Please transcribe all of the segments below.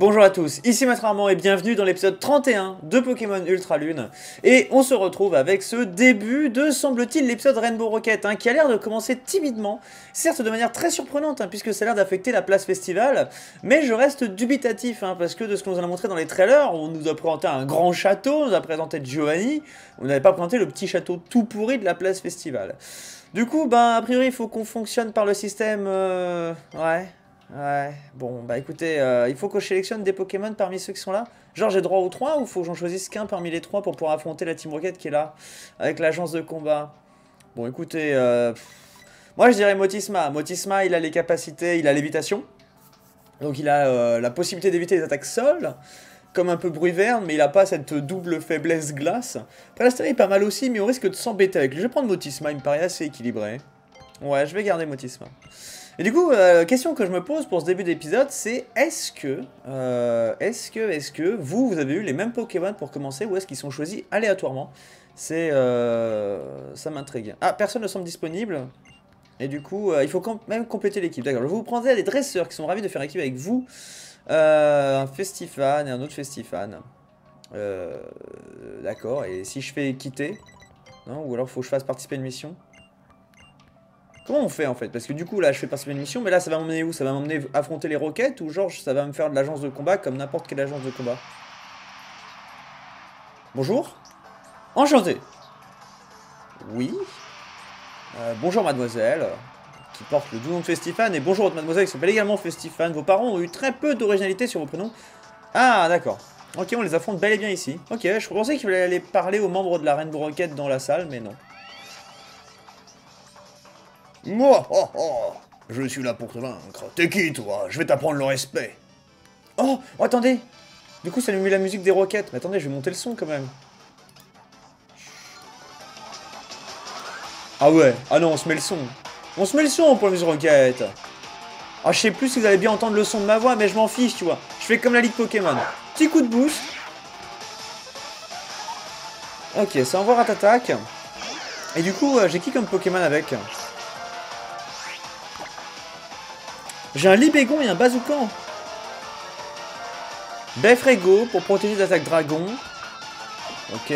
Bonjour à tous, ici Maître Armand et bienvenue dans l'épisode 31 de Pokémon Ultra Lune. Et on se retrouve avec ce début de, semble-t-il, l'épisode Rainbow Rocket, hein, qui a l'air de commencer timidement, certes de manière très surprenante, hein, puisque ça a l'air d'affecter la place festival, mais je reste dubitatif, hein, parce que de ce qu'on nous a montré dans les trailers, on nous a présenté un grand château, on nous a présenté Giovanni, on n'avait pas présenté le petit château tout pourri de la place festival. Du coup, ben, a priori, il faut qu'on fonctionne par le système... Euh... Ouais, Ouais, bon, bah écoutez, euh, il faut que je sélectionne des Pokémon parmi ceux qui sont là. Genre, j'ai droit aux trois ou faut que j'en choisisse qu'un parmi les trois pour pouvoir affronter la Team Rocket qui est là, avec l'agence de combat? Bon, écoutez, euh, moi je dirais Motisma. Motisma, il a les capacités, il a l'évitation. Donc il a euh, la possibilité d'éviter les attaques sol, comme un peu bruit verne, mais il a pas cette double faiblesse glace. La est pas mal aussi, mais on risque de s'embêter avec lui. Je vais prendre Motisma, il me paraît assez équilibré. Ouais, je vais garder Motisma. Et du coup, euh, question que je me pose pour ce début d'épisode, c'est est-ce que, euh, est-ce que, est-ce que vous, vous avez eu les mêmes Pokémon pour commencer ou est-ce qu'ils sont choisis aléatoirement? C'est, euh, ça m'intrigue. Ah, personne ne semble disponible. Et du coup, il faut quand même compléter l'équipe. D'accord, je vous prendrai des dresseurs qui sont ravis de faire équipe avec vous. un Festifan et un autre Festifan. D'accord, et si je fais quitter non Ou alors faut que je fasse participer à une mission? Comment on fait en fait? Parce que du coup là je fais passer une mission, mais là ça va m'emmener où? Ça va m'emmener affronter les roquettes ou genre ça va me faire de l'agence de combat comme n'importe quelle agence de combat? Bonjour? Enchanté Oui euh, Bonjour mademoiselle qui porte le doux nom de Festifan et bonjour autre mademoiselle qui s'appelle également Festifan. Vos parents ont eu très peu d'originalité sur vos prénoms. Ah d'accord. Ok on les affronte bel et bien ici. Ok je pensais qu'il fallait aller parler aux membres de la Reine Roquette dans la salle mais non. Moi, oh, oh, je suis là pour te vaincre. T'es qui, toi? Je vais t'apprendre le respect. Oh, oh, attendez Du coup, ça lui met la musique des roquettes. Mais attendez, je vais monter le son quand même. Ah ouais, ah non, on se met le son. On se met le son pour les roquettes. Ah, je sais plus si vous allez bien entendre le son de ma voix, mais je m'en fiche, tu vois. Je fais comme la ligue Pokémon. Petit coup de boost. Ok, ça envoie Ratatak. Et du coup, euh, j'ai qui comme Pokémon avec? J'ai un Libégon et un Bazoukan. Befrego pour protéger l'attaque dragon. Ok.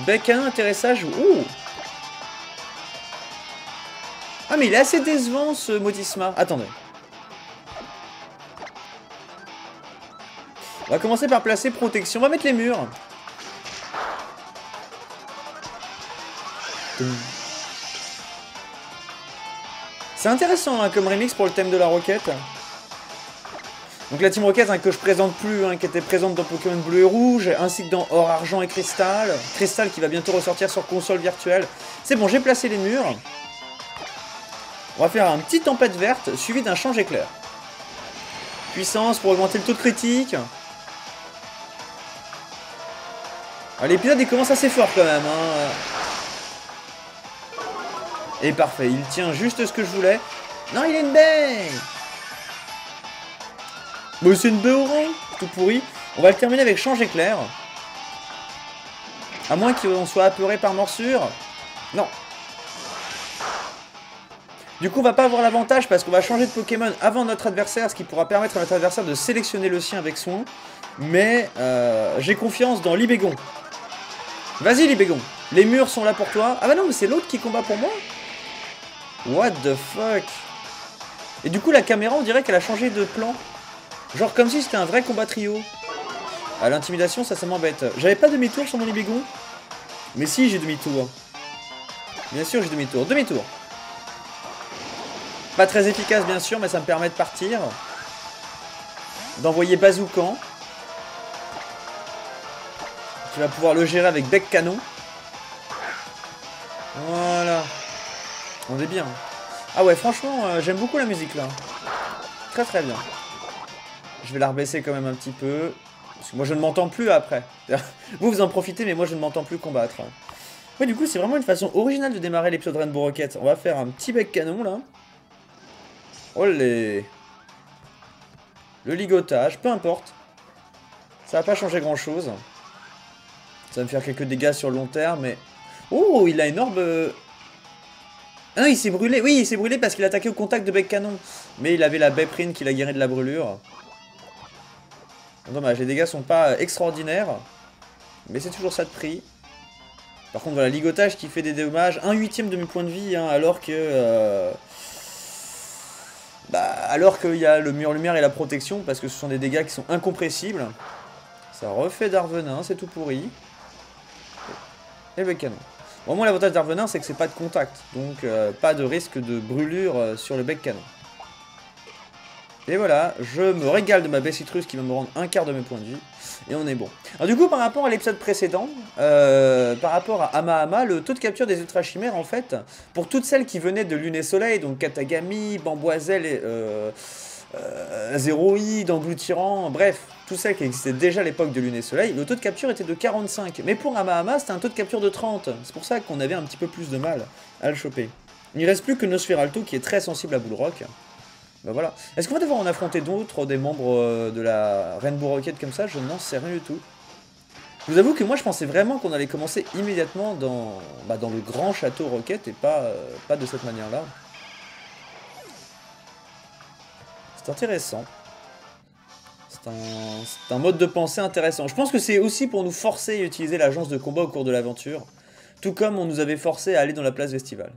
Bec canon, atterrissage. Ouh Ah mais il est assez décevant ce Motisma. Attendez. On va commencer par placer protection. On va mettre les murs. C'est intéressant hein, comme remix pour le thème de la roquette. Donc la Team Rocket hein, que je présente plus, hein, qui était présente dans Pokémon Bleu et Rouge, ainsi que dans Or, Argent et Cristal. Cristal qui va bientôt ressortir sur console virtuelle. C'est bon, j'ai placé les murs. On va faire un petit tempête verte suivi d'un change éclair. Puissance pour augmenter le taux de critique. Ah, l'épisode il commence assez fort quand même. Et parfait, il tient juste ce que je voulais. Non, il est une baie Mais c'est une baie orange, tout pourri. On va le terminer avec change éclair. À moins qu'on soit apeuré par morsure. Non. Du coup, on va pas avoir l'avantage parce qu'on va changer de Pokémon avant notre adversaire, ce qui pourra permettre à notre adversaire de sélectionner le sien avec soin. Mais euh, j'ai confiance dans Libégon. Vas-y Libégon, les murs sont là pour toi. Ah bah non, mais c'est l'autre qui combat pour moi What the fuck? Et du coup, la caméra, on dirait qu'elle a changé de plan. Genre comme si c'était un vrai combat trio. À l'intimidation, ça, ça m'embête. J'avais pas demi-tour sur mon Libégon Mais si, j'ai demi-tour. Bien sûr, j'ai demi-tour. Demi-tour. Pas très efficace, bien sûr, mais ça me permet de partir. D'envoyer Bazoukan. Tu vas pouvoir le gérer avec bec canon. Voilà. On est bien. Ah ouais, franchement, euh, j'aime beaucoup la musique là. Très très bien. Je vais la rebaisser quand même un petit peu. Parce que moi je ne m'entends plus après. vous vous en profitez, mais moi je ne m'entends plus combattre. Ouais, du coup, c'est vraiment une façon originale de démarrer l'épisode Rainbow Rocket. On va faire un petit bec canon là. Olé. Le ligotage, peu importe. Ça va pas changer grand chose. Ça va me faire quelques dégâts sur le long terme, mais... Oh, il a une orbe Ah il s'est brûlé. Oui, il s'est brûlé parce qu'il attaquait au contact de bec canon. Mais il avait la Beprine qui l'a guéri de la brûlure. Dommage, les dégâts sont pas extraordinaires. Mais c'est toujours ça de prix. Par contre, voilà, ligotage qui fait des dommages. Un huitième de mes points de vie, hein, alors que... Euh, bah, alors qu'il y a le mur lumière et la protection, parce que ce sont des dégâts qui sont incompressibles. Ça refait d'Arvenin, c'est tout pourri. Et le canon. Moi, l'avantage d'Arvenin, c'est que c'est pas de contact. Donc, euh, pas de risque de brûlure euh, sur le bec canon. Et voilà, je me régale de ma baie citrus qui va me rendre un quart de mes points de vie. Et on est bon. Alors du coup, par rapport à l'épisode précédent, euh, par rapport à Ama le taux de capture des ultra chimères, en fait, pour toutes celles qui venaient de Lune et Soleil, donc Katagami, Bamboiselle, et, euh, Zéroïde, bref, toutes celles qui existaient déjà à l'époque de Lune et Soleil, le taux de capture était de 45. Mais pour Ama c'était un taux de capture de 30. C'est pour ça qu'on avait un petit peu plus de mal à le choper. Il ne reste plus que Nosferalto qui est très sensible à Bullrock. Bah voilà. Est-ce qu'on va devoir en affronter d'autres, des membres euh, de la Rainbow Rocket comme ça? Je n'en sais rien du tout. Je vous avoue que moi je pensais vraiment qu'on allait commencer immédiatement dans, bah, le grand château Rocket et pas, euh, pas de cette manière-là. C'est intéressant. C'est un, mode de pensée intéressant. Je pense que c'est aussi pour nous forcer à utiliser l'agence de combat au cours de l'aventure. Tout comme on nous avait forcé à aller dans la place estivale.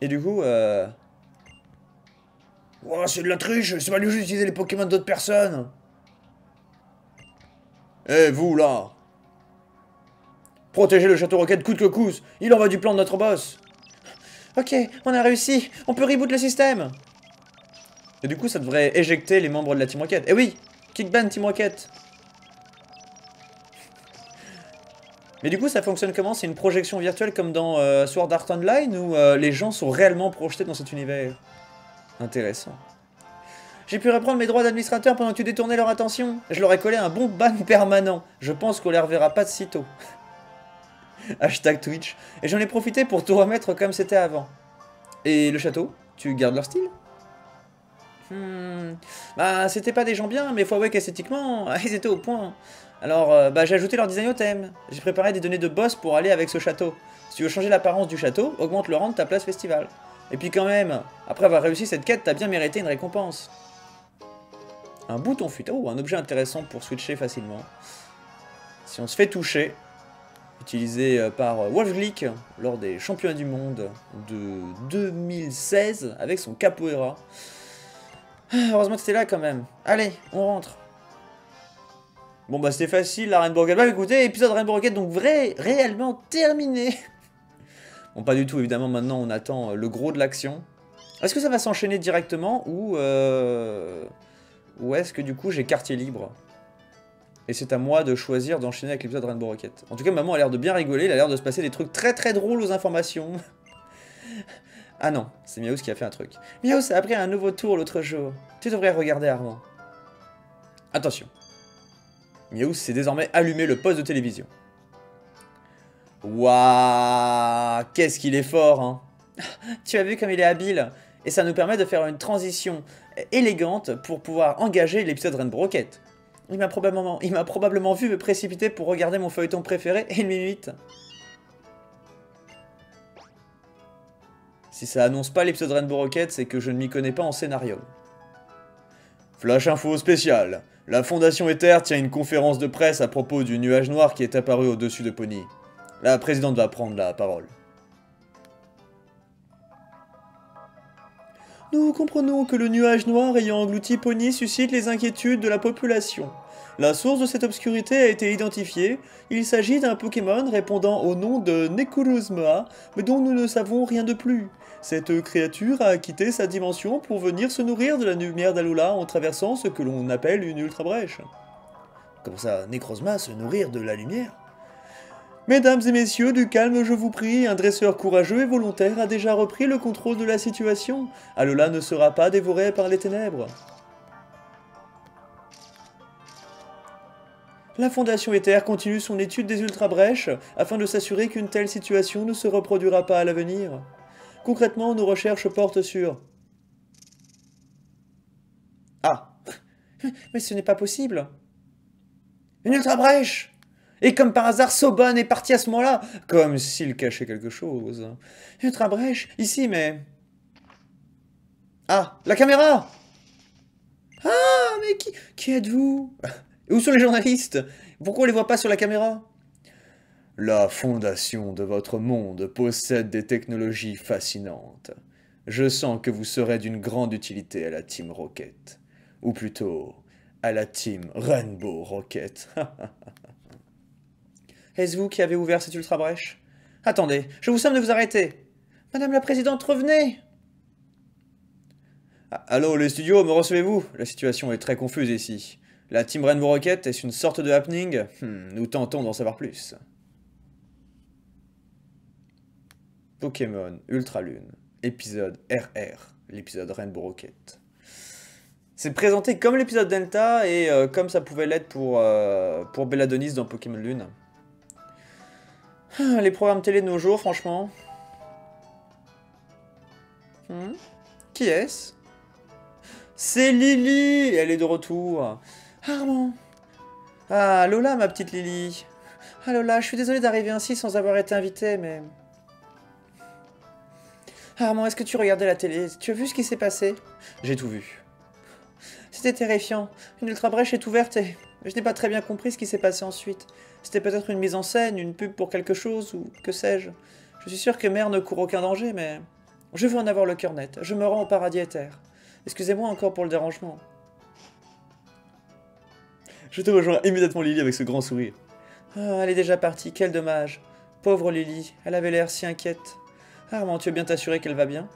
Et du coup, euh, Oh, c'est de la triche, c'est pas juste d'utiliser les Pokémon d'autres personnes. Eh, vous, là Protégez le château Rocket coûte que coûte, il en va du plan de notre boss. Ok, on a réussi, on peut reboot le système. Et du coup, ça devrait éjecter les membres de la Team Rocket. Eh oui, kickban Team Rocket. Mais du coup, ça fonctionne comment? C'est une projection virtuelle comme dans euh, Sword Art Online où euh, les gens sont réellement projetés dans cet univers? Intéressant. J'ai pu reprendre mes droits d'administrateur pendant que tu détournais leur attention. Je leur ai collé un bon ban permanent. Je pense qu'on les reverra pas de sitôt. Hashtag Twitch. Et j'en ai profité pour tout remettre comme c'était avant. Et le château? Tu gardes leur style? Hmm. Bah, c'était pas des gens bien, mais faut avouer qu'esthétiquement, ils étaient au point. Alors, euh, bah, j'ai ajouté leur design au thème. J'ai préparé des données de boss pour aller avec ce château. Si tu veux changer l'apparence du château, augmente le rang de ta place festival. Et puis quand même, après avoir réussi cette quête, t'as bien mérité une récompense. Un bouton fuite. Oh, un objet intéressant pour switcher facilement. Si on se fait toucher, utilisé euh, par euh, Wolfglick lors des championnats du monde de 2016 avec son capoeira. Heureusement que c'était là quand même. Allez, on rentre. Bon bah c'était facile, la Rainbow Rocket. Bah écoutez, épisode Rainbow Rocket donc vrai, réellement terminé. Bon, pas du tout, évidemment, maintenant on attend euh, le gros de l'action. Est-ce que ça va s'enchaîner directement ou, euh... ou est-ce que du coup j'ai quartier libre? Et c'est à moi de choisir d'enchaîner avec l'épisode Rainbow Rocket. En tout cas, maman a l'air de bien rigoler, il a l'air de se passer des trucs très très drôles aux informations. ah non, c'est Miaus qui a fait un truc. Miaus a appris un nouveau tour l'autre jour. Tu devrais regarder Armand. Attention. Miaus s'est désormais allumé le poste de télévision. Waouh Qu'est-ce qu'il est fort, hein Tu as vu comme il est habile Et ça nous permet de faire une transition élégante pour pouvoir engager l'épisode Rainbow Rocket. Il m'a probablement, il probablement vu me précipiter pour regarder mon feuilleton préféré et une minute. Si ça annonce pas l'épisode Rainbow Rocket, c'est que je ne m'y connais pas en scénario. Flash info spécial. La Fondation Ether tient une conférence de presse à propos du nuage noir qui est apparu au-dessus de Pony. La présidente va prendre la parole. Nous comprenons que le nuage noir ayant englouti Pony suscite les inquiétudes de la population. La source de cette obscurité a été identifiée. Il s'agit d'un Pokémon répondant au nom de Nekuruzma, mais dont nous ne savons rien de plus. Cette créature a quitté sa dimension pour venir se nourrir de la lumière d'Alola en traversant ce que l'on appelle une ultra brèche. Comment ça, Necrozma se nourrir de la lumière Mesdames et messieurs, du calme je vous prie, un dresseur courageux et volontaire a déjà repris le contrôle de la situation. Alola ne sera pas dévoré par les ténèbres. La Fondation Ether continue son étude des ultra-brèches afin de s'assurer qu'une telle situation ne se reproduira pas à l'avenir. Concrètement, nos recherches portent sur... Ah. Mais ce n'est pas possible. Une ultra-brèche Et comme par hasard, Sobon est parti à ce moment-là, comme s'il cachait quelque chose. Ultra brèche, ici, mais... Ah, la caméra. Ah, mais qui, qui êtes-vous? Où sont les journalistes? Pourquoi on les voit pas sur la caméra? La fondation de votre monde possède des technologies fascinantes. Je sens que vous serez d'une grande utilité à la Team Rocket. Ou plutôt, à la Team Rainbow Rocket. Est-ce vous qui avez ouvert cette ultra brèche? Attendez, je vous somme de vous arrêter. Madame la Présidente, revenez ah, Allô, les studios, me recevez-vous? La situation est très confuse ici. La Team Rainbow Rocket est une sorte de happening? Hmm, Nous tentons d'en savoir plus. Pokémon Ultra Lune, épisode RR, l'épisode Rainbow Rocket. C'est présenté comme l'épisode Delta et euh, comme ça pouvait l'être pour, euh, Belladonis dans Pokémon Lune. Ah, les programmes télé de nos jours, franchement. Hmm Qui est-ce? C'est Lily Elle est de retour. Armand Ah, Lola, ma petite Lily. Ah, Lola, je suis désolée d'arriver ainsi sans avoir été invitée, mais... Armand, est-ce que tu regardais la télé? Tu as vu ce qui s'est passé? J'ai tout vu. C'était terrifiant. Une ultra brèche est ouverte et je n'ai pas très bien compris ce qui s'est passé ensuite. C'était peut-être une mise en scène, une pub pour quelque chose, ou que sais-je. Je suis sûr que mère ne court aucun danger, mais... Je veux en avoir le cœur net. Je me rends au paradis éther. Excusez-moi encore pour le dérangement. Je te rejoins immédiatement Lily avec ce grand sourire. Ah, elle est déjà partie, quel dommage. Pauvre Lily, elle avait l'air si inquiète. Armand, tu veux bien t'assurer qu'elle va bien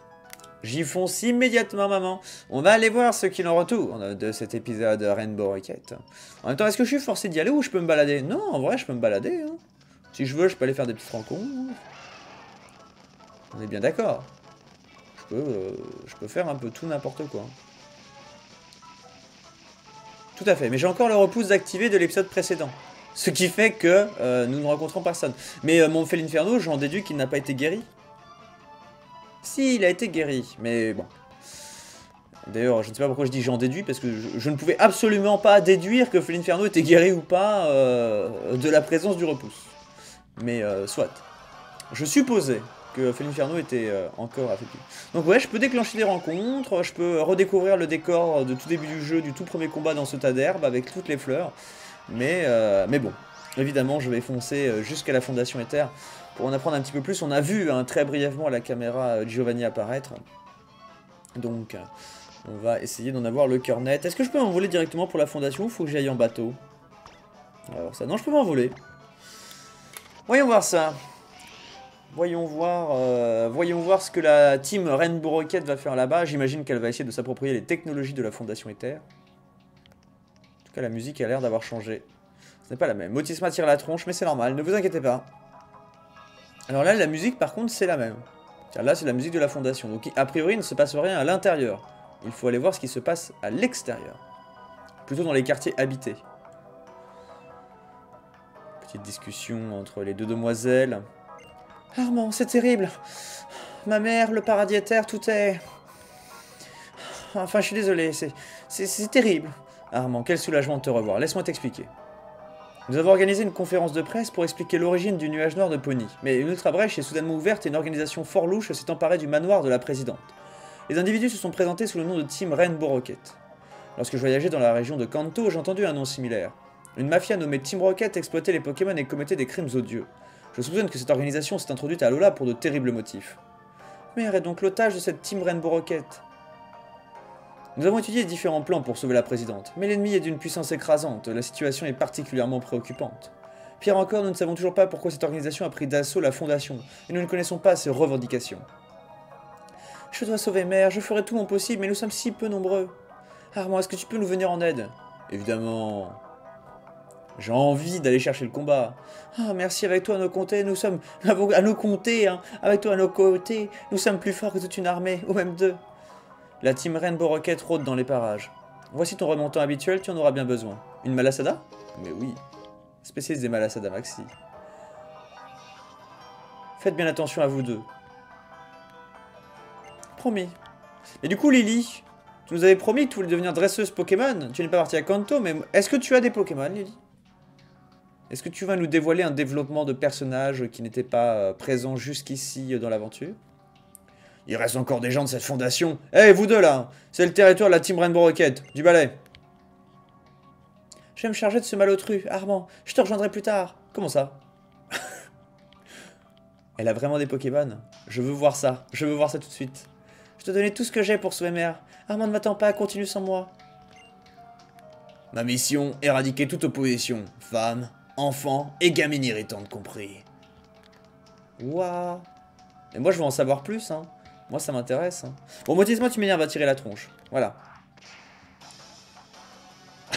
J'y fonce immédiatement, maman. On va aller voir ce qu'il en retourne de cet épisode Rainbow Rocket. En même temps, est-ce que je suis forcé d'y aller ou je peux me balader? Non, en vrai, je peux me balader. Hein. Si je veux, je peux aller faire des petites rencontres. On est bien d'accord. Euh, je peux faire un peu tout n'importe quoi. Tout à fait, mais j'ai encore le repousse activé de l'épisode précédent. Ce qui fait que euh, nous ne rencontrons personne. Mais euh, mon Felinferno, j'en déduis qu'il n'a pas été guéri. Si, il a été guéri, mais bon. D'ailleurs, je ne sais pas pourquoi je dis j'en déduis, parce que je, ne pouvais absolument pas déduire que Felinferno était guéri ou pas de la présence du repousse. Mais soit. Je supposais que Felinferno était euh, encore affaibli. Donc ouais, je peux déclencher des rencontres, je peux redécouvrir le décor de tout début du jeu, du tout premier combat dans ce tas d'herbes avec toutes les fleurs. Mais, euh, mais bon, évidemment, je vais foncer euh, jusqu'à la Fondation Ether pour en apprendre un petit peu plus. On a vu hein, très brièvement à la caméra Giovanni apparaître. Donc, on va essayer d'en avoir le cœur net. Est-ce que je peux m'envoler directement pour la Fondation ou faut que j'aille en bateau? Alors ça, non, je peux m'envoler. Voyons voir ça. Voyons voir, euh, voyons voir ce que la team Rainbow Rocket va faire là-bas. J'imagine qu'elle va essayer de s'approprier les technologies de la Fondation Ether. En tout cas, la musique a l'air d'avoir changé. Ce n'est pas la même. Motisma tire la tronche, mais c'est normal, ne vous inquiétez pas. Alors là, la musique, par contre, c'est la même. Là, c'est la musique de la Fondation. Donc, a priori, il ne se passe rien à l'intérieur. Il faut aller voir ce qui se passe à l'extérieur. Plutôt dans les quartiers habités. Petite discussion entre les deux demoiselles. Armand, c'est terrible. Ma mère, le paradis terre, tout est... Enfin, je suis désolé, c'est terrible. Armand, quel soulagement de te revoir. Laisse-moi t'expliquer. Nous avons organisé une conférence de presse pour expliquer l'origine du nuage noir de Pony. Mais une ultra brèche est soudainement ouverte et une organisation fort louche s'est emparée du manoir de la présidente. Les individus se sont présentés sous le nom de Team Rainbow Rocket. Lorsque je voyageais dans la région de Kanto, j'ai entendu un nom similaire. Une mafia nommée Team Rocket exploitait les Pokémon et commettait des crimes odieux. Je soupçonne que cette organisation s'est introduite à Lola pour de terribles motifs. Mère est donc l'otage de cette Team Rainbow Rocket? Nous avons étudié différents plans pour sauver la présidente, mais l'ennemi est d'une puissance écrasante, la situation est particulièrement préoccupante. Pire encore, nous ne savons toujours pas pourquoi cette organisation a pris d'assaut la Fondation, et nous ne connaissons pas ses revendications. Je dois sauver Mère, je ferai tout mon possible, mais nous sommes si peu nombreux. Armand, est-ce que tu peux nous venir en aide? Évidemment. J'ai envie d'aller chercher le combat. Ah, merci, avec toi à nos côtés, nous sommes... À nos côtés, hein. Avec toi à nos côtés, nous sommes plus forts que toute une armée, ou même deux. La team Rainbow Rocket rôde dans les parages. Voici ton remontant habituel, tu en auras bien besoin. Une malasada? Mais oui. Spécialiste des malasada maxi. Faites bien attention à vous deux. Promis. Et du coup, Lily, tu nous avais promis que tu voulais devenir dresseuse Pokémon. Tu n'es pas partie à Kanto, mais est-ce que tu as des Pokémon, Lily? Est-ce que tu vas nous dévoiler un développement de personnage qui n'était pas euh, présent jusqu'ici dans l'aventure? Il reste encore des gens de cette fondation. Eh, vous deux là C'est le territoire de la Team Rainbow Rocket, du balai. Je vais me charger de ce malotru, Armand. Je te rejoindrai plus tard. Comment ça? Elle a vraiment des Pokémon Je veux voir ça. Je veux voir ça tout de suite. Je te donnais tout ce que j'ai pour sauver mère. Armand ne m'attend pas, continue sans moi. Ma mission, éradiquer toute opposition. Femmes, enfants et gamines irritantes compris. Waouh Et moi je veux en savoir plus, hein. Moi ça m'intéresse. Hein. Bon, moi moi tu m'énerves à tirer la tronche. Voilà.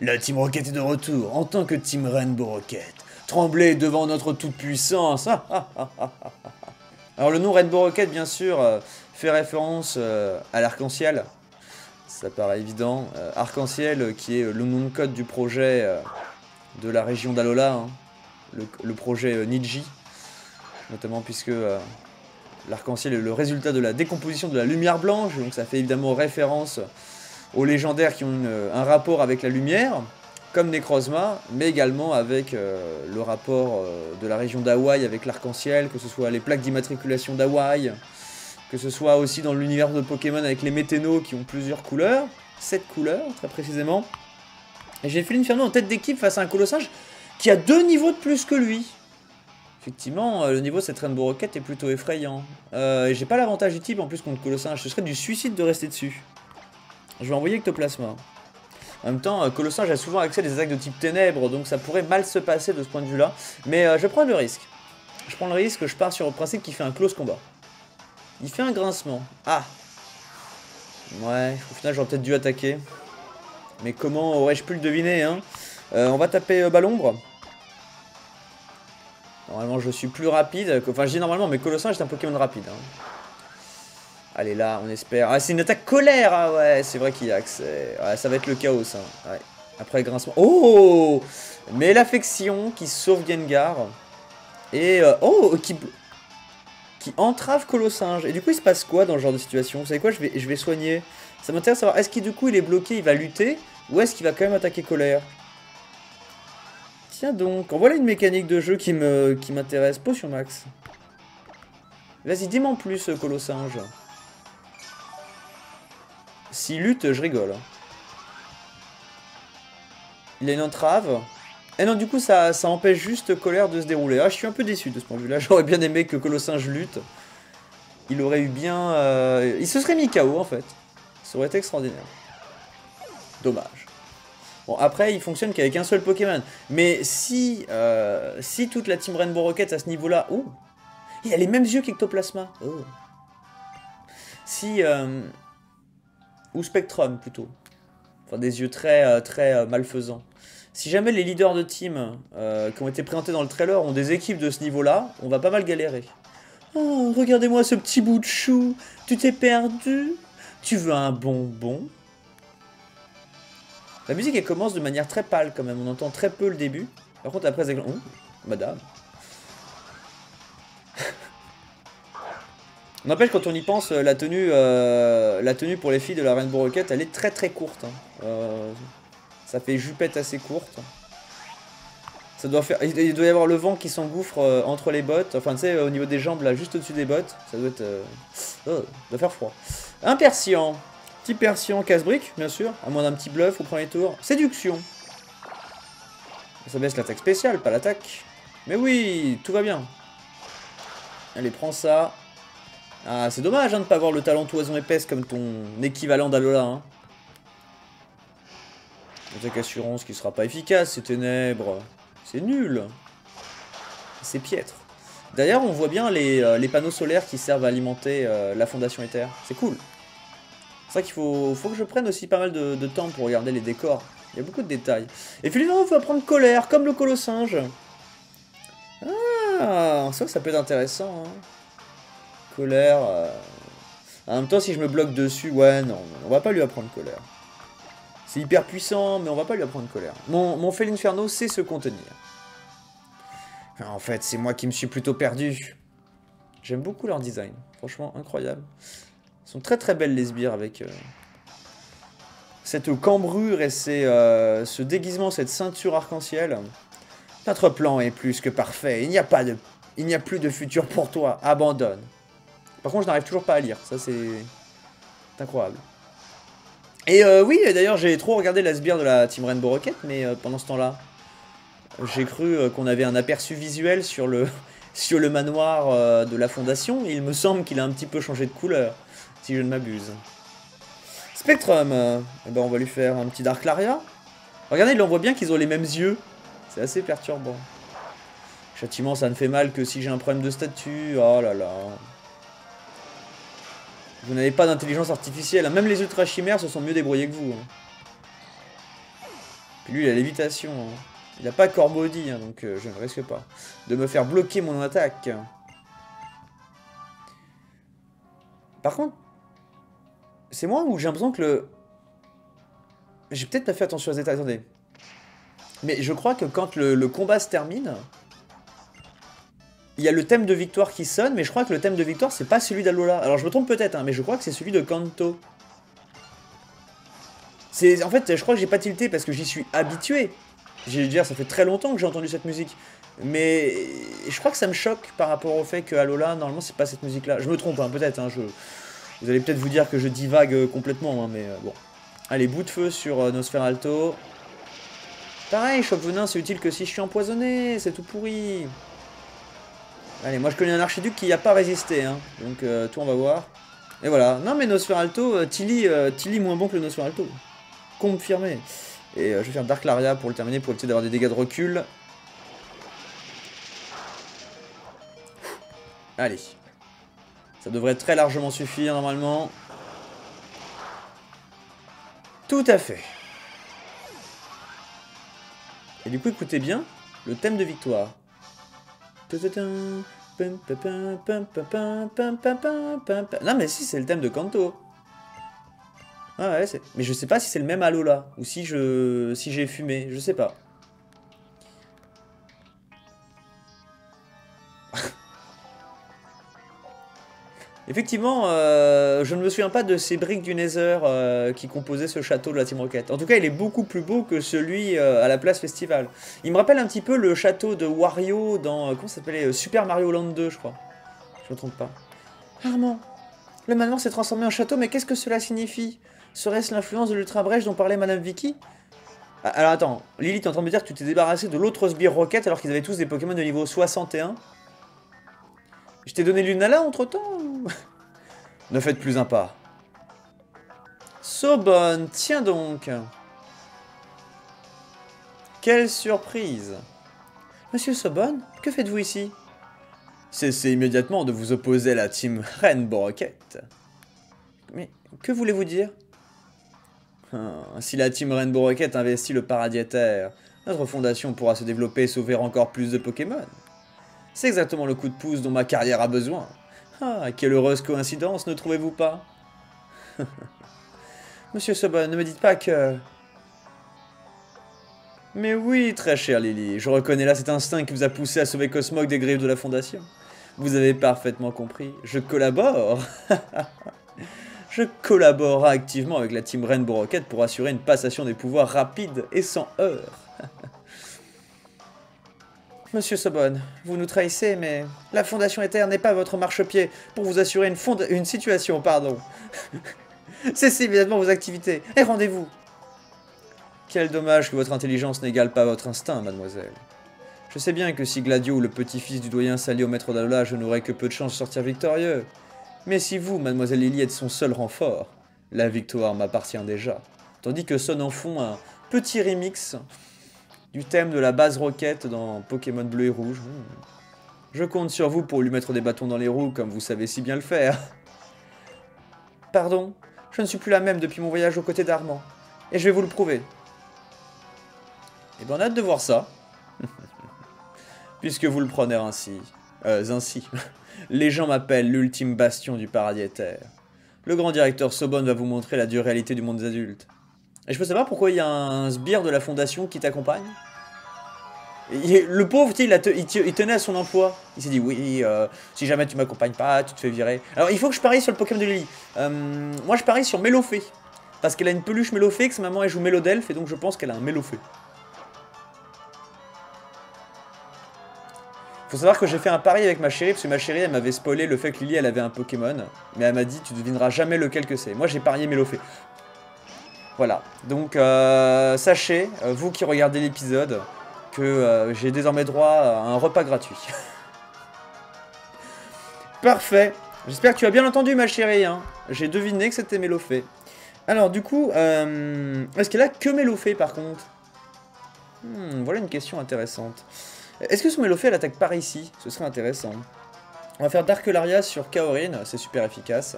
la Team Rocket est de retour en tant que Team Rainbow Rocket. Tremblez devant notre toute-puissance. Alors le nom Rainbow Rocket, bien sûr, euh, fait référence euh, à l'arc-en-ciel ça paraît évident. Euh, Arc-en-Ciel, qui est le nom de code du projet de la région d'Alola, hein. le, projet Niji, notamment puisque l'arc-en-ciel est le résultat de la décomposition de la lumière blanche, donc ça fait évidemment référence aux légendaires qui ont un rapport avec la lumière, comme Necrozma, mais également avec le rapport de la région d'Hawaï avec l'arc-en-ciel, que ce soit les plaques d'immatriculation d'Hawaï, que ce soit aussi dans l'univers de Pokémon avec les méténos qui ont plusieurs couleurs, 7 couleurs très précisément. Et j'ai fait l'inferno en tête d'équipe face à un colossage qui a deux niveaux de plus que lui. Effectivement, euh, le niveau de cette Rainbow Rocket est plutôt effrayant. Euh, et j'ai pas l'avantage du type en plus contre Colossage, ce serait du suicide de rester dessus. Je vais envoyer Ectoplasma. En même temps, euh, Colossage a souvent accès à des attaques de type ténèbres, donc ça pourrait mal se passer de ce point de vue-là. Mais je prends le risque. Je prends le risque, je pars sur le principe qu'il fait un close combat. Il fait un grincement. Ah Ouais, au final j'aurais peut-être dû attaquer. Mais comment aurais-je pu le deviner, hein? On va taper Balombre. Normalement je suis plus rapide. Enfin je dis normalement, mais Colossal est un Pokémon rapide. Hein. Allez là, on espère. Ah c'est une attaque colère Ah ouais, c'est vrai qu'il y a accès. Ouais, ça va être le chaos ça. Après le grincement. Oh Mais l'affection qui sauve Gengar. Et... Euh, oh qui qui entrave Colossinge. Et du coup, il se passe quoi dans ce genre de situation? Vous savez quoi? Je vais, je vais soigner. Ça m'intéresse de savoir, est-ce qu'il du coup il est bloqué, il va lutter? Ou est-ce qu'il va quand même attaquer Colère? Donc, voilà une mécanique de jeu qui me qui m'intéresse. Potion max. Vas-y, dis-moi en plus, Colossinge. S'il lutte, je rigole. Il a une entrave. Et eh non, du coup, ça, ça empêche juste Colère de se dérouler. Ah, je suis un peu déçu de ce point de vue-là. J'aurais bien aimé que Colossinge lutte. Il aurait eu bien... Euh, il se serait mis KO, en fait. Ça aurait été extraordinaire. Dommage. Bon, après, il fonctionne qu'avec un seul Pokémon. Mais si, euh, si toute la Team Rainbow Rocket à ce niveau-là... Ouh Il a les mêmes yeux qu'Ectoplasma. Oh. Si... Euh, ou Spectrum, plutôt. Enfin, des yeux très, très malfaisants. Si jamais les leaders de team euh, qui ont été présentés dans le trailer ont des équipes de ce niveau-là, on va pas mal galérer. Oh, regardez-moi ce petit bout de chou. Tu t'es perdu Tu veux un bonbon? La musique, elle commence de manière très pâle quand même. On entend très peu le début. Par contre, après, c'est... Oh, madame. On empêche, quand on y pense, la tenue, euh, la tenue pour les filles de la Rainbow Rocket, elle est très très courte. Hein. Euh, ça fait jupette assez courte. Ça doit faire, il doit y avoir le vent qui s'engouffre euh, entre les bottes. Enfin, tu sais, au niveau des jambes, là, juste au-dessus des bottes. Ça doit être... Euh, oh, doit faire froid. Un persian. Petit persian casse-brique, bien sûr. À moins d'un petit bluff au premier tour. Séduction. Ça baisse l'attaque spéciale, pas l'attaque. Mais oui, tout va bien. Allez, prends ça. Ah, c'est dommage hein, de ne pas avoir le talent toison épaisse comme ton équivalent d'Alola. Hein. Attaque assurance qui sera pas efficace, c'est ténèbres. C'est nul. C'est piètre. D'ailleurs, on voit bien les, euh, panneaux solaires qui servent à alimenter euh, la fondation éther. C'est cool. C'est vrai qu'il faut, faut que je prenne aussi pas mal de, temps pour regarder les décors. Il y a beaucoup de détails. Et puis, il faut apprendre colère, comme le colossinge. Ah, ça, ça peut être intéressant. Hein. Colère. Euh. En même temps, si je me bloque dessus, ouais, non, on va pas lui apprendre colère. C'est hyper puissant, mais on va pas lui apprendre colère. Mon, mon Felinferno sait se contenir. En fait, c'est moi qui me suis plutôt perdu. J'aime beaucoup leur design. Franchement, incroyable. Sont très très belles les sbires avec euh, cette cambrure et euh, ce déguisement, cette ceinture arc-en-ciel. Notre plan est plus que parfait. Il n'y a pas de... Il n'y a plus de futur pour toi. Abandonne. Par contre, je n'arrive toujours pas à lire. Ça, c'est... incroyable. Et euh, oui, d'ailleurs, j'ai trop regardé la sbire de la Team Rainbow Rocket, mais pendant ce temps-là, j'ai cru qu'on avait un aperçu visuel sur le, sur le manoir de la Fondation. il me semble qu'il a un petit peu changé de couleur, si je ne m'abuse. Spectrum, eh ben, on va lui faire un petit Dark Laria. Regardez, on voit bien qu'ils ont les mêmes yeux. C'est assez perturbant. Châtiment, ça ne fait mal que si j'ai un problème de statut. Oh là là. Vous n'avez pas d'intelligence artificielle. Même les ultra chimères se sont mieux débrouillés que vous. Hein. Puis lui, il a lévitation. Hein. Il n'a pas corps maudit, hein, donc euh, je ne risque pas de me faire bloquer mon attaque. Par contre, c'est moi ou j'ai l'impression que le... J'ai peut-être pas fait attention aux états. Attendez. Mais je crois que quand le combat se termine, il y a le thème de victoire qui sonne, mais je crois que le thème de victoire, c'est pas celui d'Alola. Alors je me trompe peut-être, hein, mais je crois que c'est celui de Kanto. En fait, je crois que j'ai pas tilté parce que j'y suis habitué. J'ai dire, ça fait très longtemps que j'ai entendu cette musique. Mais je crois que ça me choque par rapport au fait que Alola, normalement, c'est pas cette musique-là. Je me trompe, hein, peut-être. Hein, je... Vous allez peut-être vous dire que je divague complètement, mais euh, bon. Allez, bout de feu sur euh, Nosferalto. Pareil, choc venin, c'est utile que si je suis empoisonné, c'est tout pourri. Allez, moi je connais un archiduc qui n'a pas résisté, hein. donc euh, tout on va voir. Et voilà. Non mais Nosferalto, euh, Tilly, euh, Tilly moins bon que le Nosferalto. Confirmé. Et je vais faire Dark Laria pour le terminer, pour éviter d'avoir des dégâts de recul. Allez. Ça devrait très largement suffire normalement. Tout à fait. Et du coup, écoutez bien, le thème de victoire. Non mais si, c'est le thème de Kanto. Ah ouais, mais je sais pas si c'est le même Alola, ou si je si j'ai fumé, je sais pas. Effectivement, euh, je ne me souviens pas de ces briques du Nether euh, qui composaient ce château de la Team Rocket. En tout cas, il est beaucoup plus beau que celui euh, à la place Festival. Il me rappelle un petit peu le château de Wario dans, comment s'appelait Super Mario Land 2, je crois. Je me trompe pas. Armand, le manoir s'est transformé en château, mais qu'est-ce que cela signifie? Serait-ce l'influence de l'Ultra Brèche dont parlait Madame Vicky? Ah, Alors attends, Lily, t'es en train de me dire que tu t'es débarrassé de l'autre Sbire Rocket alors qu'ils avaient tous des Pokémon de niveau 61 je t'ai donné Lunala entre temps Ne faites plus un pas. Sobonne, tiens donc. Quelle surprise. Monsieur Sobonne, que faites-vous ici? Cessez immédiatement de vous opposer à la team Rainbow Rocket. Mais que voulez-vous dire? Ah, Si la team Rainbow Rocket investit le paradis notre fondation pourra se développer et sauver encore plus de Pokémon. C'est exactement le coup de pouce dont ma carrière a besoin. Ah, quelle heureuse coïncidence, ne trouvez-vous pas? Monsieur Sobon, ne me dites pas que... Mais oui, très cher Lily, je reconnais là cet instinct qui vous a poussé à sauver Cosmog des griffes de la Fondation. Vous avez parfaitement compris, je collabore Je collabore activement avec la team Rainbow Rocket pour assurer une passation des pouvoirs rapide et sans heurts. Monsieur Sobonne, vous nous trahissez, mais la Fondation Éther n'est pas votre marchepied pour vous assurer une, une situation, pardon. Cessez immédiatement vos activités et rendez-vous. Quel dommage que votre intelligence n'égale pas votre instinct, mademoiselle. Je sais bien que si Gladio le petit-fils du doyen s'allie au maître d'Alola, je n'aurais que peu de chance de sortir victorieux. Mais si vous, mademoiselle Lily, êtes son seul renfort, la victoire m'appartient déjà. Tandis que sonne en fond un petit remix du thème de la base roquette dans Pokémon Bleu et Rouge. Hmm. Je compte sur vous pour lui mettre des bâtons dans les roues, comme vous savez si bien le faire. Pardon, je ne suis plus la même depuis mon voyage aux côtés d'Armand. Et je vais vous le prouver. Eh ben on a hâte de voir ça. Puisque vous le prenez ainsi. Euh, ainsi. Les gens m'appellent l'ultime bastion du paradis. Le grand directeur Sobon va vous montrer la dure réalité du monde des adultes. Et je peux savoir pourquoi il y a un sbire de la fondation qui t'accompagne? Le pauvre, il, il, tenait à son emploi. Il s'est dit, oui, euh, si jamais tu m'accompagnes pas, tu te fais virer. Alors, il faut que je parie sur le Pokémon de Lily. Euh, moi, je parie sur Mélofée. Parce qu'elle a une peluche Mélofée, que sa maman, elle joue Mélodelph, et donc je pense qu'elle a un Mélofée. Faut savoir que j'ai fait un pari avec ma chérie, parce que ma chérie, elle m'avait spoilé le fait que Lily, elle avait un Pokémon. Mais elle m'a dit, tu devineras jamais lequel que c'est. Moi, j'ai parié Mélofée. Voilà. Donc, euh, sachez, euh, vous qui regardez l'épisode, que euh, j'ai désormais droit à un repas gratuit. Parfait. J'espère que tu as bien entendu, ma chérie. Hein. J'ai deviné que c'était Mélofée. Alors, du coup, est-ce qu'elle a que Mélofée, par contre? Hmm, Voilà une question intéressante. Est-ce que son Mélofée, elle attaque par ici? Ce serait intéressant. On va faire Darkelaria sur Kaorin, c'est super efficace.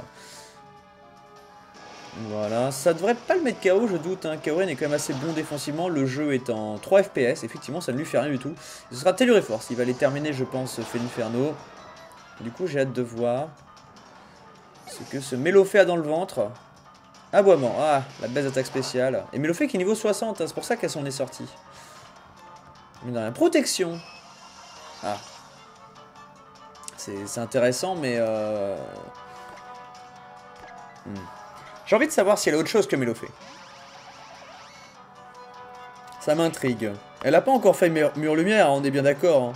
Voilà, ça devrait pas le mettre KO, je doute. Hein. Est quand même assez bon défensivement. Le jeu est en 3 FPS, effectivement, ça ne lui fait rien du tout. Ce sera Telluriforce, il va les terminer, je pense, Félinferno. Du coup, j'ai hâte de voir ce que ce Mélofée a dans le ventre. Aboiement, ah, la baisse d'attaque spéciale. Et Mélofée qui est niveau 60, hein, c'est pour ça qu'elle s'en est sortie. Mais dans la protection. Ah. C'est intéressant, mais... Euh... Hmm. J'ai envie de savoir si elle a autre chose que Mélofée. Ça m'intrigue. Elle a pas encore fait Mur Lumière, on est bien d'accord. Hein.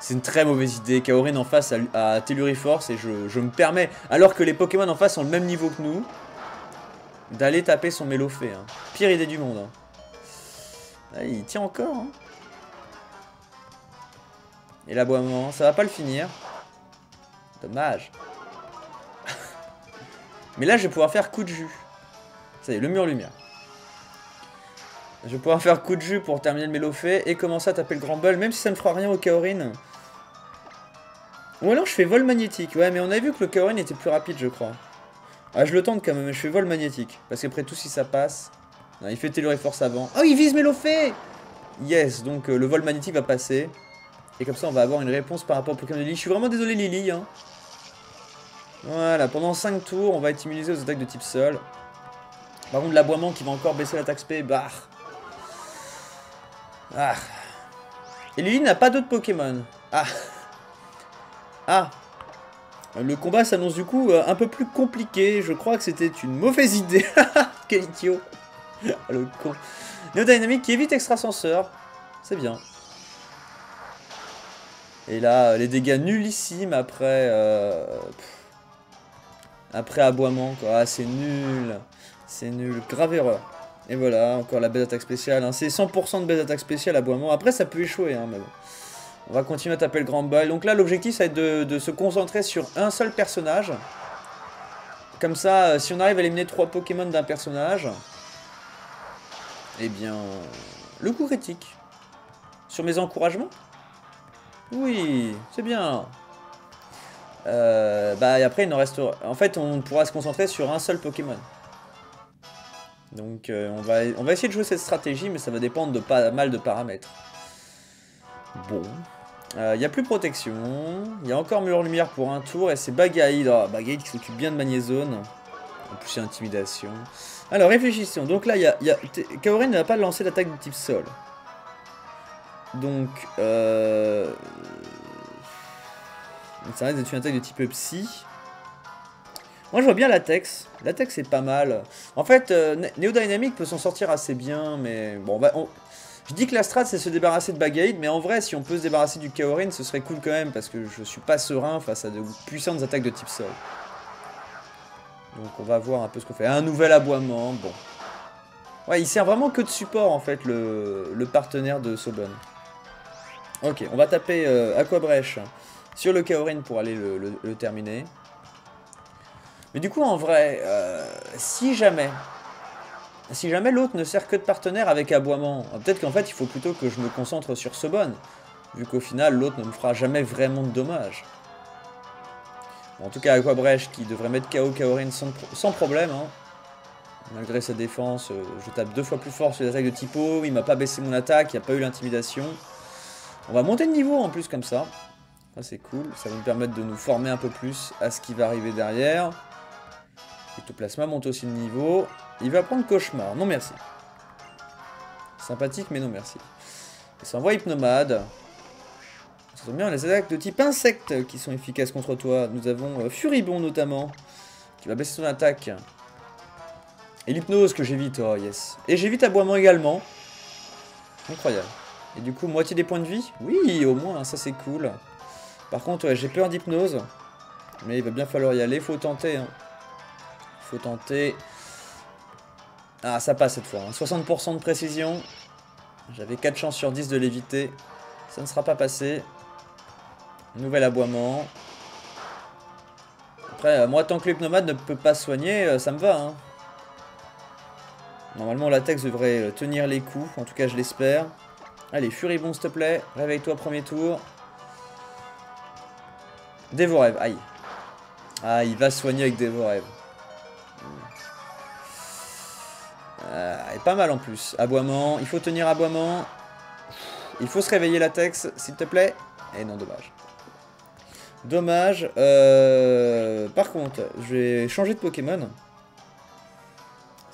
C'est une très mauvaise idée. Kaorin en face à, Telluriforce et je, me permets, alors que les Pokémon en face ont le même niveau que nous, d'aller taper son Mélofée. Hein. Pire idée du monde. Hein. Ah, il tient encore. Hein. Et l'aboiement, ça va pas le finir. Dommage. Mais là, je vais pouvoir faire coup de jus. Ça y est, le mur lumière. Je vais pouvoir faire coup de jus pour terminer le Mélofée et commencer à taper le Grand Ball, même si ça ne fera rien au Kaorin. Ou alors je fais vol magnétique. Ouais, mais on a vu que le Kaorin était plus rapide, je crois. Ah, je le tente quand même, je fais vol magnétique. Parce qu'après tout, si ça passe... Non, il fait Force avant. Oh, il vise Mélofée Yes, donc euh, le vol magnétique va passer. Et comme ça, on va avoir une réponse par rapport au Pokémon de Lily. Je suis vraiment désolé, Lily. Hein. Voilà, pendant 5 tours, on va être immunisé aux attaques de type sol. Par contre, l'aboiement qui va encore baisser l'attaque spé, bah. Ah. Et Lily n'a pas d'autres Pokémon. Ah. Ah. Le combat s'annonce du coup euh, un peu plus compliqué. Je crois que c'était une mauvaise idée. Quel idiot. le con. Néodynamique qui évite extrasenseur. C'est bien. Et là, les dégâts nullissimes après... Euh, après aboiement, quoi. Ah, c'est nul. C'est nul. Grave erreur. Et voilà, encore la baisse d'attaque spéciale. Hein. C'est 100% de baisse d'attaque spéciale, aboiement. Après, ça peut échouer, hein, mais bon. On va continuer à taper le grand ball. Donc là, l'objectif, ça va être de, se concentrer sur un seul personnage. Comme ça, euh, si on arrive à éliminer 3 Pokémon d'un personnage, eh bien, le coup critique. Sur mes encouragements? Oui, c'est bien. Euh, bah, et après, il nous restera... En fait, on pourra se concentrer sur un seul Pokémon. Donc, euh, on, va, on va essayer de jouer cette stratégie, mais ça va dépendre de pas mal de paramètres. Bon. Il euh, n'y a plus protection. Il y a encore mur lumière pour un tour. Et c'est Bagaïd. Oh, Bagaïd qui s'occupe bien de Magnézone. En plus, c'est intimidation. Alors, réfléchissons. Donc là, il y a, y a... Kaorin n'a pas lancé l'attaque de type sol. Donc, euh... Ça risque d'être une attaque de type psy. Moi, je vois bien Latex. Latex, c'est pas mal. En fait, euh, Néodynamique peut s'en sortir assez bien, mais bon, bah, Je dis que la strat, c'est se débarrasser de Bagaïd, mais en vrai, si on peut se débarrasser du Kaorin, ce serait cool quand même, parce que je suis pas serein face à de puissantes attaques de type sol. Donc on va voir un peu ce qu'on fait. Un nouvel aboiement, bon. Ouais, il sert vraiment que de support, en fait, le, partenaire de Sobon. Ok, on va taper euh, Aquabrèche sur le Kaorin pour aller le, terminer. Mais du coup, en vrai, euh, si jamais... Si jamais l'autre ne sert que de partenaire avec aboiement, peut-être qu'en fait, il faut plutôt que je me concentre sur Sobon, vu qu'au final, l'autre ne me fera jamais vraiment de dommages. en tout cas, Aquabrèche qui devrait mettre KO Kaorin sans, problème. Hein. Malgré sa défense, euh, je tape deux fois plus fort sur les attaques de typo, il m'a pas baissé mon attaque, il n'y a pas eu l'intimidation. On va monter de niveau en plus comme ça. Ça c'est cool, ça va nous permettre de nous former un peu plus à ce qui va arriver derrière. Ectoplasma monte aussi de niveau. Il va prendre cauchemar, non merci. Sympathique mais non merci. Il s'envoie hypnomade. Ça tombe bien, les attaques de type insecte qui sont efficaces contre toi. Nous avons euh, Furibon notamment, qui va baisser son attaque. Et l'hypnose que j'évite, oh yes. Et j'évite aboiement également. Incroyable. Et du coup, moitié des points de vie? Oui, au moins, ça c'est cool. Par contre, j'ai peur d'hypnose. Mais il va bien falloir y aller, faut tenter. Hein. Faut tenter. Ah, ça passe cette fois. 60% hein. de précision. J'avais 4 chances sur 10 de l'éviter. Ça ne sera pas passé. Nouvel aboiement. Après, euh, moi, tant que l'hypnomade ne peut pas soigner, euh, ça me va. Hein. Normalement, la texte devrait euh, tenir les coups. En tout cas, je l'espère. Allez, Furibond, s'il te plaît. Réveille-toi, premier tour. Dévorève, aïe. Ah, il va soigner avec Dévorève. Euh, est pas mal en plus. Aboiement, il faut tenir aboiement. Il faut se réveiller latex, s'il te plaît. Et eh non, dommage. Dommage. Euh, par contre, je vais changer de Pokémon.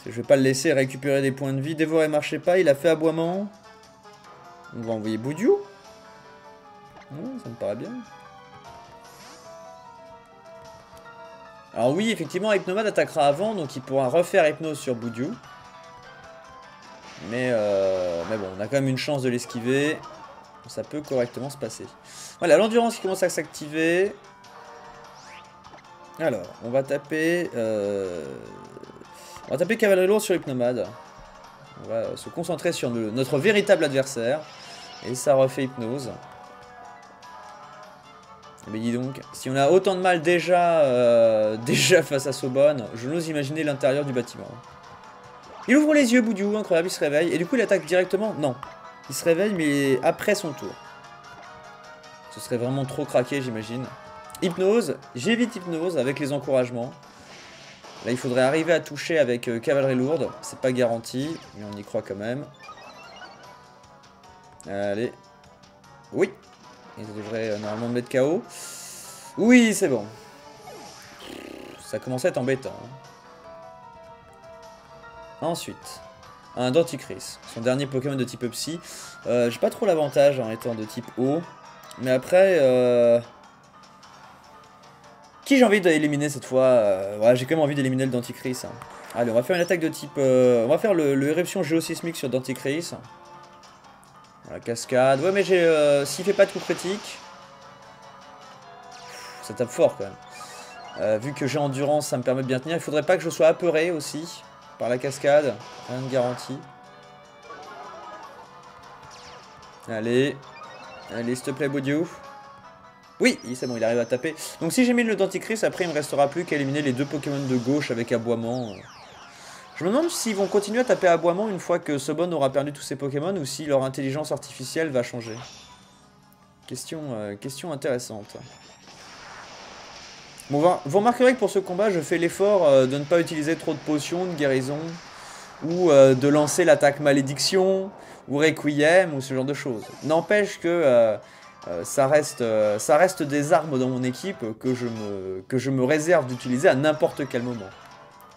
Je vais pas le laisser récupérer des points de vie. Dévorer marchait pas, il a fait aboiement. On va envoyer Boudiou. ça me paraît bien. Alors oui, effectivement, Hypnomad attaquera avant, donc il pourra refaire Hypnose sur Boudiou. Mais, euh, mais bon, on a quand même une chance de l'esquiver. Ça peut correctement se passer. Voilà, l'endurance qui commence à s'activer. Alors, on va taper... Euh, on va taper cavalerie lourde sur Hypnomade. On va se concentrer sur notre véritable adversaire. Et ça refait hypnose. Mais dis donc, si on a autant de mal déjà, euh, déjà face à Sobon, je n'ose imaginer l'intérieur du bâtiment. Il ouvre les yeux, Boudiou, incroyable, il se réveille. Et du coup, il attaque directement Non. Il se réveille, mais après son tour. Ce serait vraiment trop craqué, j'imagine. Hypnose, j'évite hypnose avec les encouragements. Là, il faudrait arriver à toucher avec euh, cavalerie lourde. C'est pas garanti, mais on y croit quand même. Allez. Oui. Il devrait euh, normalement me mettre KO. Oui, c'est bon. Ça commence à être embêtant. Hein. Ensuite, un Denticris, son dernier Pokémon de type Psy. Euh, J'ai pas trop l'avantage en étant de type eau. Mais après, euh... qui j'ai envie d'éliminer cette fois J'ai quand même envie d'éliminer le Denticris. Hein. Allez, on va faire une attaque de type... On va faire le, géosismique sur Denticris. La cascade. Ouais, mais j'ai euh, s'il fait pas de coup critique... Ça tape fort quand même. vu que j'ai endurance, ça me permet de bien tenir. Il faudrait pas que je sois apeuré aussi par la cascade. Rien de garantie. Allez. Allez, s'il te plaît, Baudio. Oui, c'est bon, il arrive à taper. Donc si j'ai mis le Denticris, après il me restera plus qu'à éliminer les deux Pokémon de gauche avec aboiement. Je me demande s'ils vont continuer à taper aboiement une fois que Sobon aura perdu tous ses Pokémon ou si leur intelligence artificielle va changer. Question, euh, question intéressante. Bon, vous remarquerez que pour ce combat, je fais l'effort euh, de ne pas utiliser trop de potions de guérison, ou euh, de lancer l'attaque malédiction, ou requiem, ou ce genre de choses. N'empêche que ça, reste, des armes dans mon équipe que je me réserve d'utiliser à n'importe quel moment.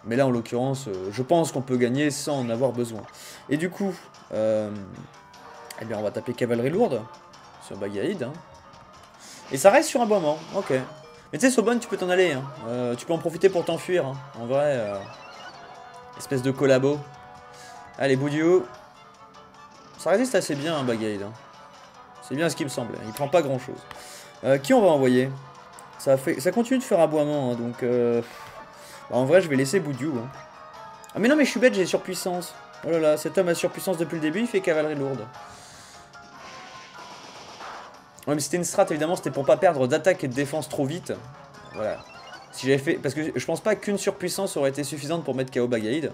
Mais là, en l'occurrence, je pense qu'on peut gagner sans en avoir besoin. Et du coup, eh bien, on va taper cavalerie lourde sur Bagaïd. Hein. Et ça reste sur un ok. Mais tu sais, Sobon, tu peux t'en aller. Hein. Euh, tu peux en profiter pour t'enfuir. Hein. En vrai, euh, espèce de collabo. Allez, Boudiou. Ça résiste assez bien, un hein, C'est bien ce qui me semble. Il prend pas grand chose. Euh, qui on va envoyer? Ça, fait... ça continue de faire aboiement. donc, bah, en vrai, je vais laisser Boudiou. Ah, mais non, mais je suis bête, j'ai surpuissance. Oh là là, cet homme a surpuissance depuis le début, il fait cavalerie lourde. Ouais, mais c'était une strat, évidemment, c'était pour pas perdre d'attaque et de défense trop vite. Voilà. Si j'avais fait... Parce que je pense pas qu'une surpuissance aurait été suffisante pour mettre KO Bagaïd.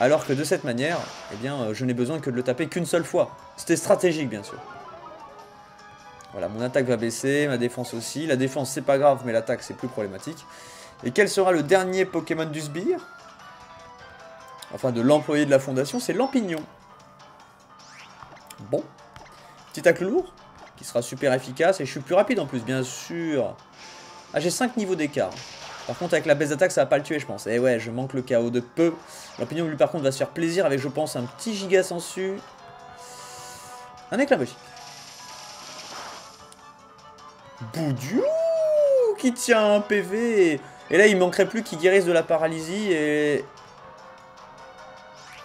Alors que de cette manière, eh bien, euh, je n'ai besoin que de le taper qu'une seule fois. C'était stratégique, bien sûr. Voilà, mon attaque va baisser, ma défense aussi. La défense, c'est pas grave, mais l'attaque, c'est plus problématique. Et quel sera le dernier Pokémon du sbire Enfin, de l'employé de la fondation, c'est Lampignon. Bon. Petit tacle lourd qui sera super efficace. Et je suis plus rapide en plus, bien sûr. Ah, j'ai 5 niveaux d'écart. Par contre, avec la baisse d'attaque, ça va pas le tuer, je pense. Et eh ouais, je manque le chaos de peu. L'opinion, lui, par contre, va se faire plaisir avec, je pense, un petit giga sensu. Un éclat magique. Boudiou qui tient un PV. Et là, il manquerait plus qu'il guérisse de la paralysie et...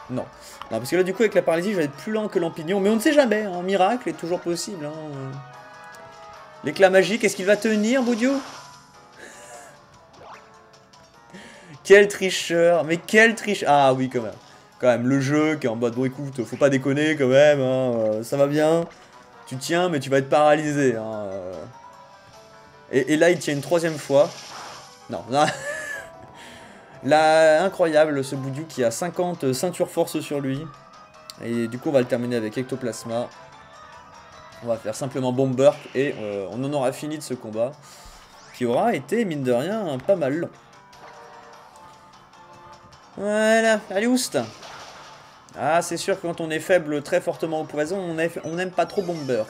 Non. Non, parce que là, du coup, avec la paralysie, je vais être plus lent que l'empignon. Mais on ne sait jamais, un miracle est toujours possible. Hein. L'éclat magique, est-ce qu'il va tenir, Boudiou? Quel tricheur Mais quel tricheur Ah oui, quand même. Quand même, le jeu qui est en mode, bon écoute, faut pas déconner quand même, hein, euh, ça va bien. Tu tiens, mais tu vas être paralysé. Hein, euh. et, là, il tient une troisième fois. Non, non. Là, incroyable, ce Boudiou qui a 50 ceintures force sur lui. Et du coup, on va le terminer avec Ectoplasma. On va faire simplement Bomber et euh, on en aura fini de ce combat. Qui aura été, mine de rien, pas mal long. Voilà, allez oust Ah, c'est sûr que quand on est faible très fortement au poison, on, n'aime pas trop Bomber.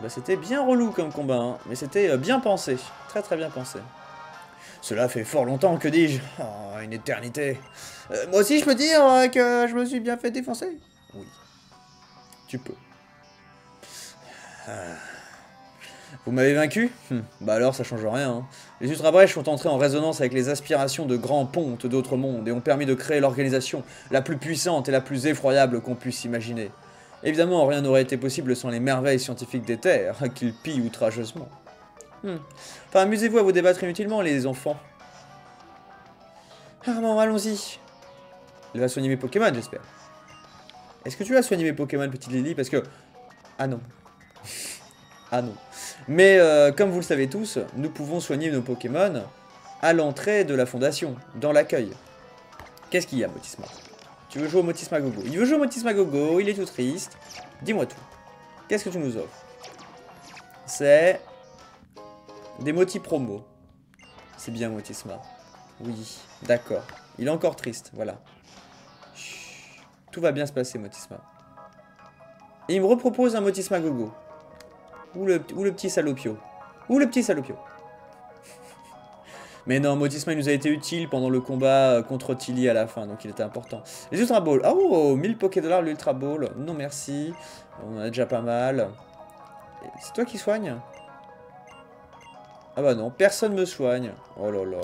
Bah, c'était bien relou comme combat, hein. mais c'était euh, bien pensé. Très très bien pensé. Cela fait fort longtemps, que dis-je oh, Une éternité. Euh, moi aussi, je peux dire euh, que je me suis bien fait défoncer Oui. Tu peux. Ah. Vous m'avez vaincu? Hum, Bah alors, ça change rien. Hein. Les Ultra Brèches sont entrés en résonance avec les aspirations de grands pontes d'autres mondes et ont permis de créer l'organisation la plus puissante et la plus effroyable qu'on puisse imaginer. Évidemment, rien n'aurait été possible sans les merveilles scientifiques des terres, qu'ils pillent outrageusement. Hmm. Enfin, amusez-vous à vous débattre inutilement, les enfants. Ah bon, allons-y. Il va soigner mes Pokémon, j'espère. Est-ce que tu vas soigner mes Pokémon, petite Lily? Parce que... Ah non. ah non. Mais euh, comme vous le savez tous, nous pouvons soigner nos Pokémon à l'entrée de la fondation, dans l'accueil. Qu'est-ce qu'il y a, Motisma? Tu veux jouer au Motisma Gogo Il veut jouer au Motisma Gogo, il est tout triste. Dis-moi tout. Qu'est-ce que tu nous offres? C'est des motifs promo. C'est bien, Motisma. Oui, d'accord. Il est encore triste, voilà. Tout va bien se passer, Motisma. Et il me repropose un Motisma Gogo. Ou le, ou le petit Salopio. Ou le petit Salopio. Mais non, Motisma il nous a été utile pendant le combat euh, contre Tilly à la fin, donc il était important. Les Ultra Balls. Oh, 1000 Poké Dollars l'Ultra Ball. Non, merci. On en a déjà pas mal. C'est toi qui soigne? Ah bah non, personne me soigne. Oh là là.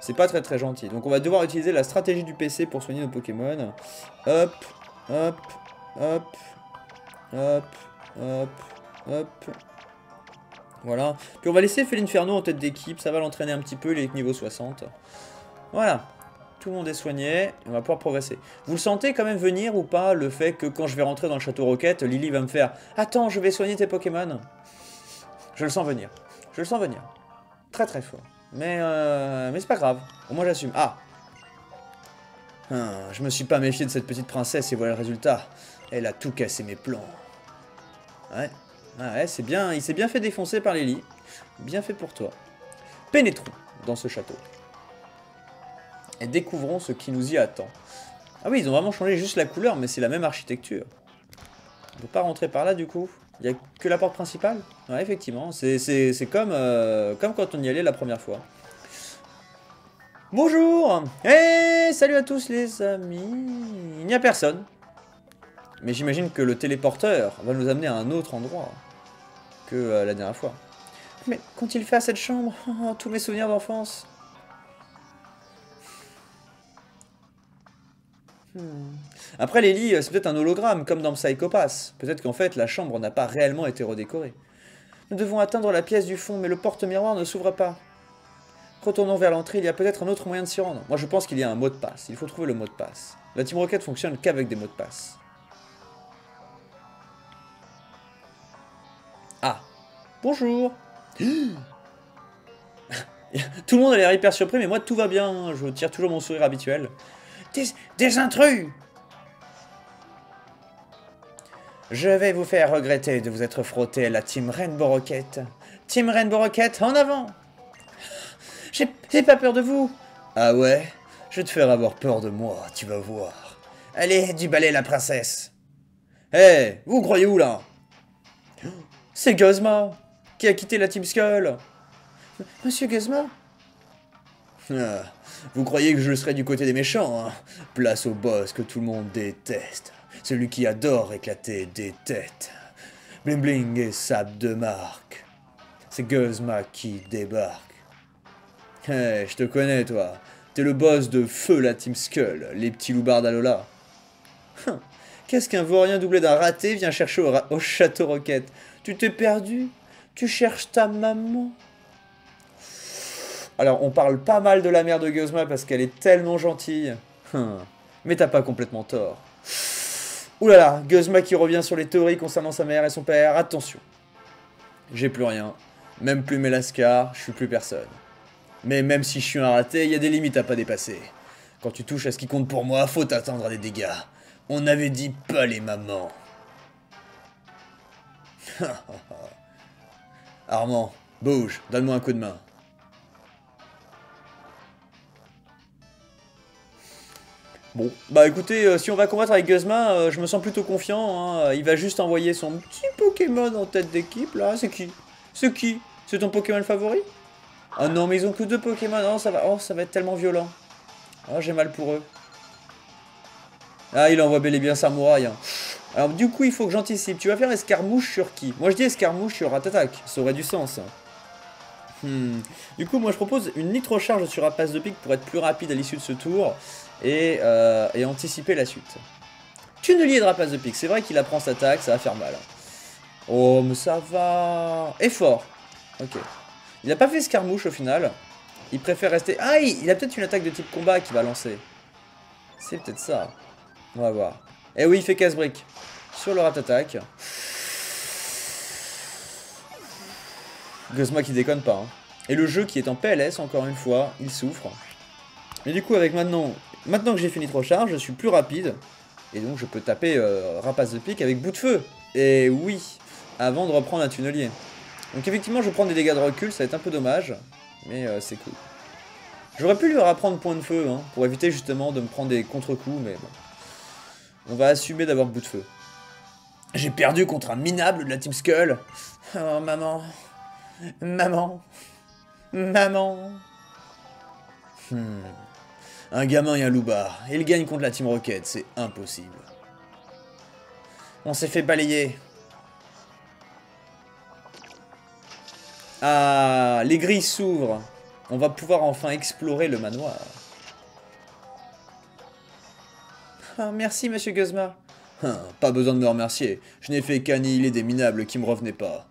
C'est pas très très gentil. Donc on va devoir utiliser la stratégie du PC pour soigner nos Pokémon. Hop, hop, hop, hop, hop, hop. Voilà. Puis on va laisser Felinferno en tête d'équipe. Ça va l'entraîner un petit peu, il est niveau 60. Voilà. Tout le monde est soigné. On va pouvoir progresser. Vous le sentez quand même venir ou pas le fait que quand je vais rentrer dans le château Roquette, Lily va me faire « Attends, je vais soigner tes Pokémon ». Je le sens venir. Je le sens venir. Très très fort. Mais, euh, mais c'est pas grave. Au moins j'assume. Ah Je me suis pas méfié de cette petite princesse et voilà le résultat. Elle a tout cassé mes plans. Ouais. Ah ouais, c'est bien. Il s'est bien fait défoncer par Lily. Bien fait pour toi. Pénétrons dans ce château. Et découvrons ce qui nous y attend. Ah oui, ils ont vraiment changé juste la couleur, mais c'est la même architecture. On peut pas rentrer par là du coup il n'y a que la porte principale? Ouais, effectivement. C'est comme, euh, comme quand on y allait la première fois. Bonjour Et salut à tous les amis Il n'y a personne. Mais j'imagine que le téléporteur va nous amener à un autre endroit que euh, la dernière fois. Mais qu'ont-ils fait à cette chambre oh, Tous mes souvenirs d'enfance. Hmm. Après, les lits, c'est peut-être un hologramme, comme dans Psychopass. Peut-être qu'en fait, la chambre n'a pas réellement été redécorée. Nous devons atteindre la pièce du fond, mais le porte-miroir ne s'ouvre pas. Retournons vers l'entrée, il y a peut-être un autre moyen de s'y rendre. Moi, je pense qu'il y a un mot de passe. Il faut trouver le mot de passe. La Team Rocket fonctionne qu'avec des mots de passe. Bonjour Tout le monde a l'air hyper surpris, mais moi, tout va bien. Je tire toujours mon sourire habituel. Des, intrus Je vais vous faire regretter de vous être frotté à la Team Rainbow Rocket. Team Rainbow Rocket, en avant J'ai pas peur de vous Ah ouais? Je vais te faire avoir peur de moi, tu vas voir. Allez, du balai la princesse Hé, vous croyez où là? C'est Guzma qui a quitté la Team Skull Monsieur Guzma ah, Vous croyez que je serais du côté des méchants, hein? Place au boss que tout le monde déteste. Celui qui adore éclater des têtes. Bling bling et sable de marque. C'est Guzma qui débarque. Hé, je te connais, toi. T'es le boss de feu la Team Skull, les petits loupards d'Alola. Hum, qu'est-ce qu'un vaurien doublé d'un raté vient chercher au, au château Roquette? Tu t'es perdu? Tu cherches ta maman Alors, on parle pas mal de la mère de Guzma parce qu'elle est tellement gentille. Hum, mais t'as pas complètement tort. Ouh là là, Guzma qui revient sur les théories concernant sa mère et son père. Attention. J'ai plus rien. Même plus mes lascars, je suis plus personne. Mais même si je suis un raté, il y a des limites à pas dépasser. Quand tu touches à ce qui compte pour moi, faut t'attendre à des dégâts. On avait dit pas les mamans. Armand, bouge, donne-moi un coup de main. Bon, bah écoutez, euh, si on va combattre avec Guzma, euh, je me sens plutôt confiant. hein. Il va juste envoyer son petit Pokémon en tête d'équipe, là. C'est qui? C'est qui? C'est ton Pokémon favori? Ah non, mais ils ont que deux Pokémon. Oh, ça va, oh, ça va être tellement violent. Oh, j'ai mal pour eux. Ah, il envoie bel et bien Samouraï. hein. Alors, du coup, il faut que j'anticipe. Tu vas faire escarmouche sur qui? Moi, je dis escarmouche sur Ratatak. Ça aurait du sens. Hmm. Du coup, moi, je propose une nitro-charge sur Rapace de pique pour être plus rapide à l'issue de ce tour et, euh, anticiper la suite. Tunnelier de Rapace de pique. C'est vrai qu'il apprend sa attaque, ça va faire mal. Oh, mais ça va. Effort. Ok. Il n'a pas fait escarmouche au final. Il préfère rester... Ah, il il a peut-être une attaque de type combat qui va lancer. C'est peut-être ça. On va voir. Eh oui, il fait casse-brique. Sur le rat-attaque. Guzma qui déconne pas. hein. Et le jeu qui est en PLS, encore une fois, il souffre. Mais du coup, avec maintenant... Maintenant que j'ai fini de recharge, je suis plus rapide. Et donc, je peux taper euh, rapace de pique avec bout de feu. Et oui, avant de reprendre un tunnelier. Donc effectivement, je prends des dégâts de recul, ça va être un peu dommage. Mais euh, c'est cool. J'aurais pu lui apprendre point de feu, hein, pour éviter justement de me prendre des contre-coups, mais bon. On va assumer d'avoir bout de feu. J'ai perdu contre un minable de la Team Skull. Oh maman. Maman. Maman. Hmm. Un gamin et un loupard. Il gagne contre la Team Rocket, c'est impossible. On s'est fait balayer. Ah, les grilles s'ouvrent. On va pouvoir enfin explorer le manoir. Ah, merci, monsieur Guzma. Hein, pas besoin de me remercier. Je n'ai fait qu'annihiler des minables qui me revenaient pas.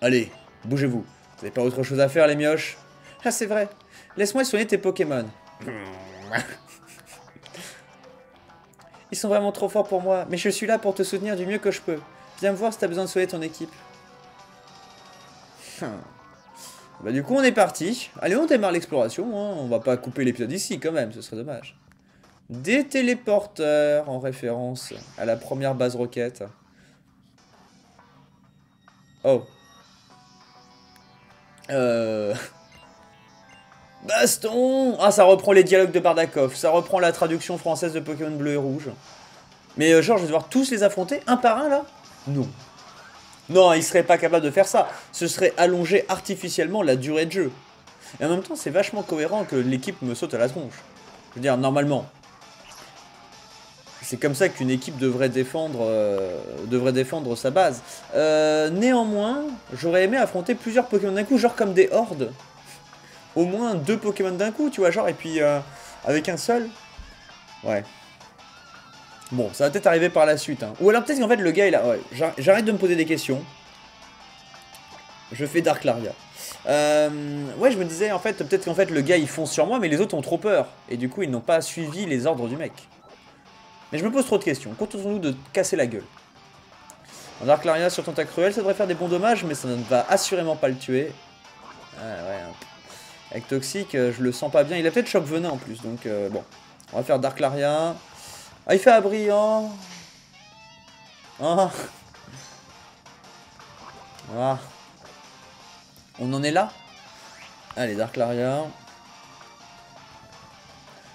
Allez, bougez-vous. Vous n'avez pas autre chose à faire, les mioches? Ah, c'est vrai. Laisse-moi soigner tes Pokémon. Ils sont vraiment trop forts pour moi, mais je suis là pour te soutenir du mieux que je peux. Viens me voir si t'as besoin de soigner ton équipe. Hum. Bah du coup on est parti. Allez on démarre l'exploration, hein. on va pas couper l'épisode ici quand même, ce serait dommage. Des téléporteurs en référence à la première base roquette. Oh. Euh... Baston Ah, ça reprend les dialogues de Bardakov, ça reprend la traduction française de Pokémon bleu et rouge. Mais euh, genre, je vais devoir tous les affronter un par un là? Non. Non, il serait pas capable de faire ça. Ce serait allonger artificiellement la durée de jeu. Et en même temps, c'est vachement cohérent que l'équipe me saute à la tronche. Je veux dire, normalement. C'est comme ça qu'une équipe devrait défendre, euh, devrait défendre sa base. Euh, néanmoins, j'aurais aimé affronter plusieurs Pokémon d'un coup, genre comme des hordes au moins deux Pokémon d'un coup, tu vois, genre, et puis euh, avec un seul. Ouais. Bon, ça va peut-être arriver par la suite. Hein. Ou alors peut-être qu'en fait le gars il a... Ouais, j'ar- j'arrête de me poser des questions. Je fais Dark Laria. Euh, ouais, je me disais en fait, peut-être qu'en fait le gars il fonce sur moi, mais les autres ont trop peur. Et du coup ils n'ont pas suivi les ordres du mec. Mais je me pose trop de questions. Contentons-nous de casser la gueule. Dark Laria sur Tentacruel, ça devrait faire des bons dommages, mais ça ne va assurément pas le tuer. Ah ouais, hein. Avec Toxic, euh, je le sens pas bien. Il a peut-être choc venin en plus, donc euh, bon. On va faire Dark Laria. Ah, il fait abri, hein. Ah. Ah. On en est là? Allez, Dark Laria.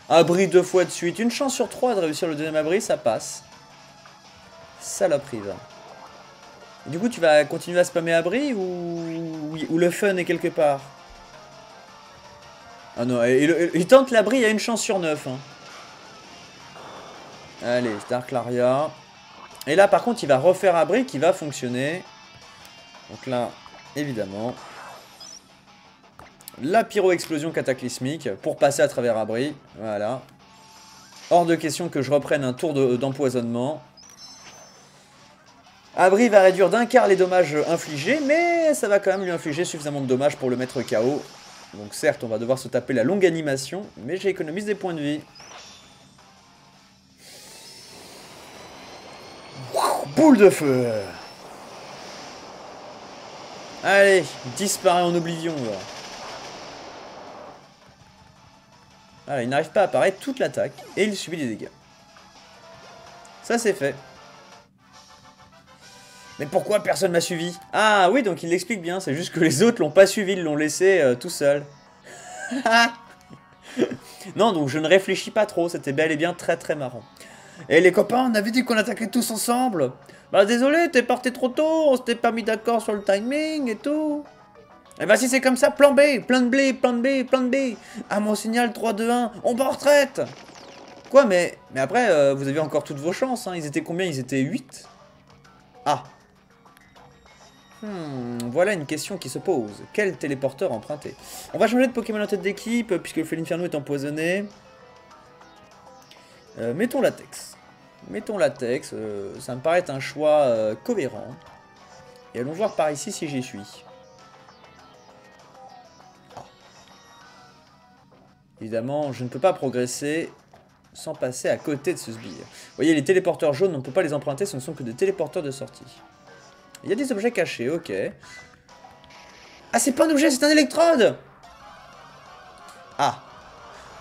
Abri deux fois de suite. Une chance sur trois de réussir le deuxième abri, ça passe. Saloperie, va. Du coup, tu vas continuer à spammer abri ou, ou le fun est quelque part? Ah non, il, tente l'abri, il y a une chance sur 9. Allez, Dark Laria. Et là, par contre, il va refaire abri qui va fonctionner. Donc là, évidemment. La pyro-explosion cataclysmique pour passer à travers abri. Voilà. Hors de question que je reprenne un tour d'empoisonnement. Abri va réduire d'un quart les dommages infligés, mais ça va quand même lui infliger suffisamment de dommages pour le mettre KO. Donc certes, on va devoir se taper la longue animation, mais j'économise des points de vie. Boule de feu Allez, disparaît en oblivion. Voilà, il n'arrive pas à apparaître toute l'attaque, et il subit des dégâts. Ça c'est fait. Mais pourquoi personne m'a suivi? Ah oui, donc il l'explique bien, c'est juste que les autres l'ont pas suivi, ils l'ont laissé euh, tout seul. non, donc je ne réfléchis pas trop, c'était bel et bien très très marrant. Et les copains, on avait dit qu'on attaquait tous ensemble. Bah désolé, t'es parti trop tôt, on s'était pas mis d'accord sur le timing et tout. Et eh bah si c'est comme ça, plan B, plan de blé, plan de B, plan de B. À mon signal 3, 2, 1, on va en retraite. Quoi, mais, mais après, euh, vous avez encore toutes vos chances, hein. Ils étaient combien? Ils étaient 8 Ah, Hmm, voilà une question qui se pose. Quel téléporteur emprunter? On va changer de Pokémon en tête d'équipe, puisque le Félinferno est empoisonné. Euh, mettons Latex. Mettons Latex, euh, ça me paraît un choix euh, cohérent. Et allons voir par ici si j'y suis. Évidemment, je ne peux pas progresser sans passer à côté de ce sbire. Vous voyez, les téléporteurs jaunes, on ne peut pas les emprunter, ce ne sont que des téléporteurs de sortie. Il y a des objets cachés, ok. Ah, c'est pas un objet, c'est un électrode Ah.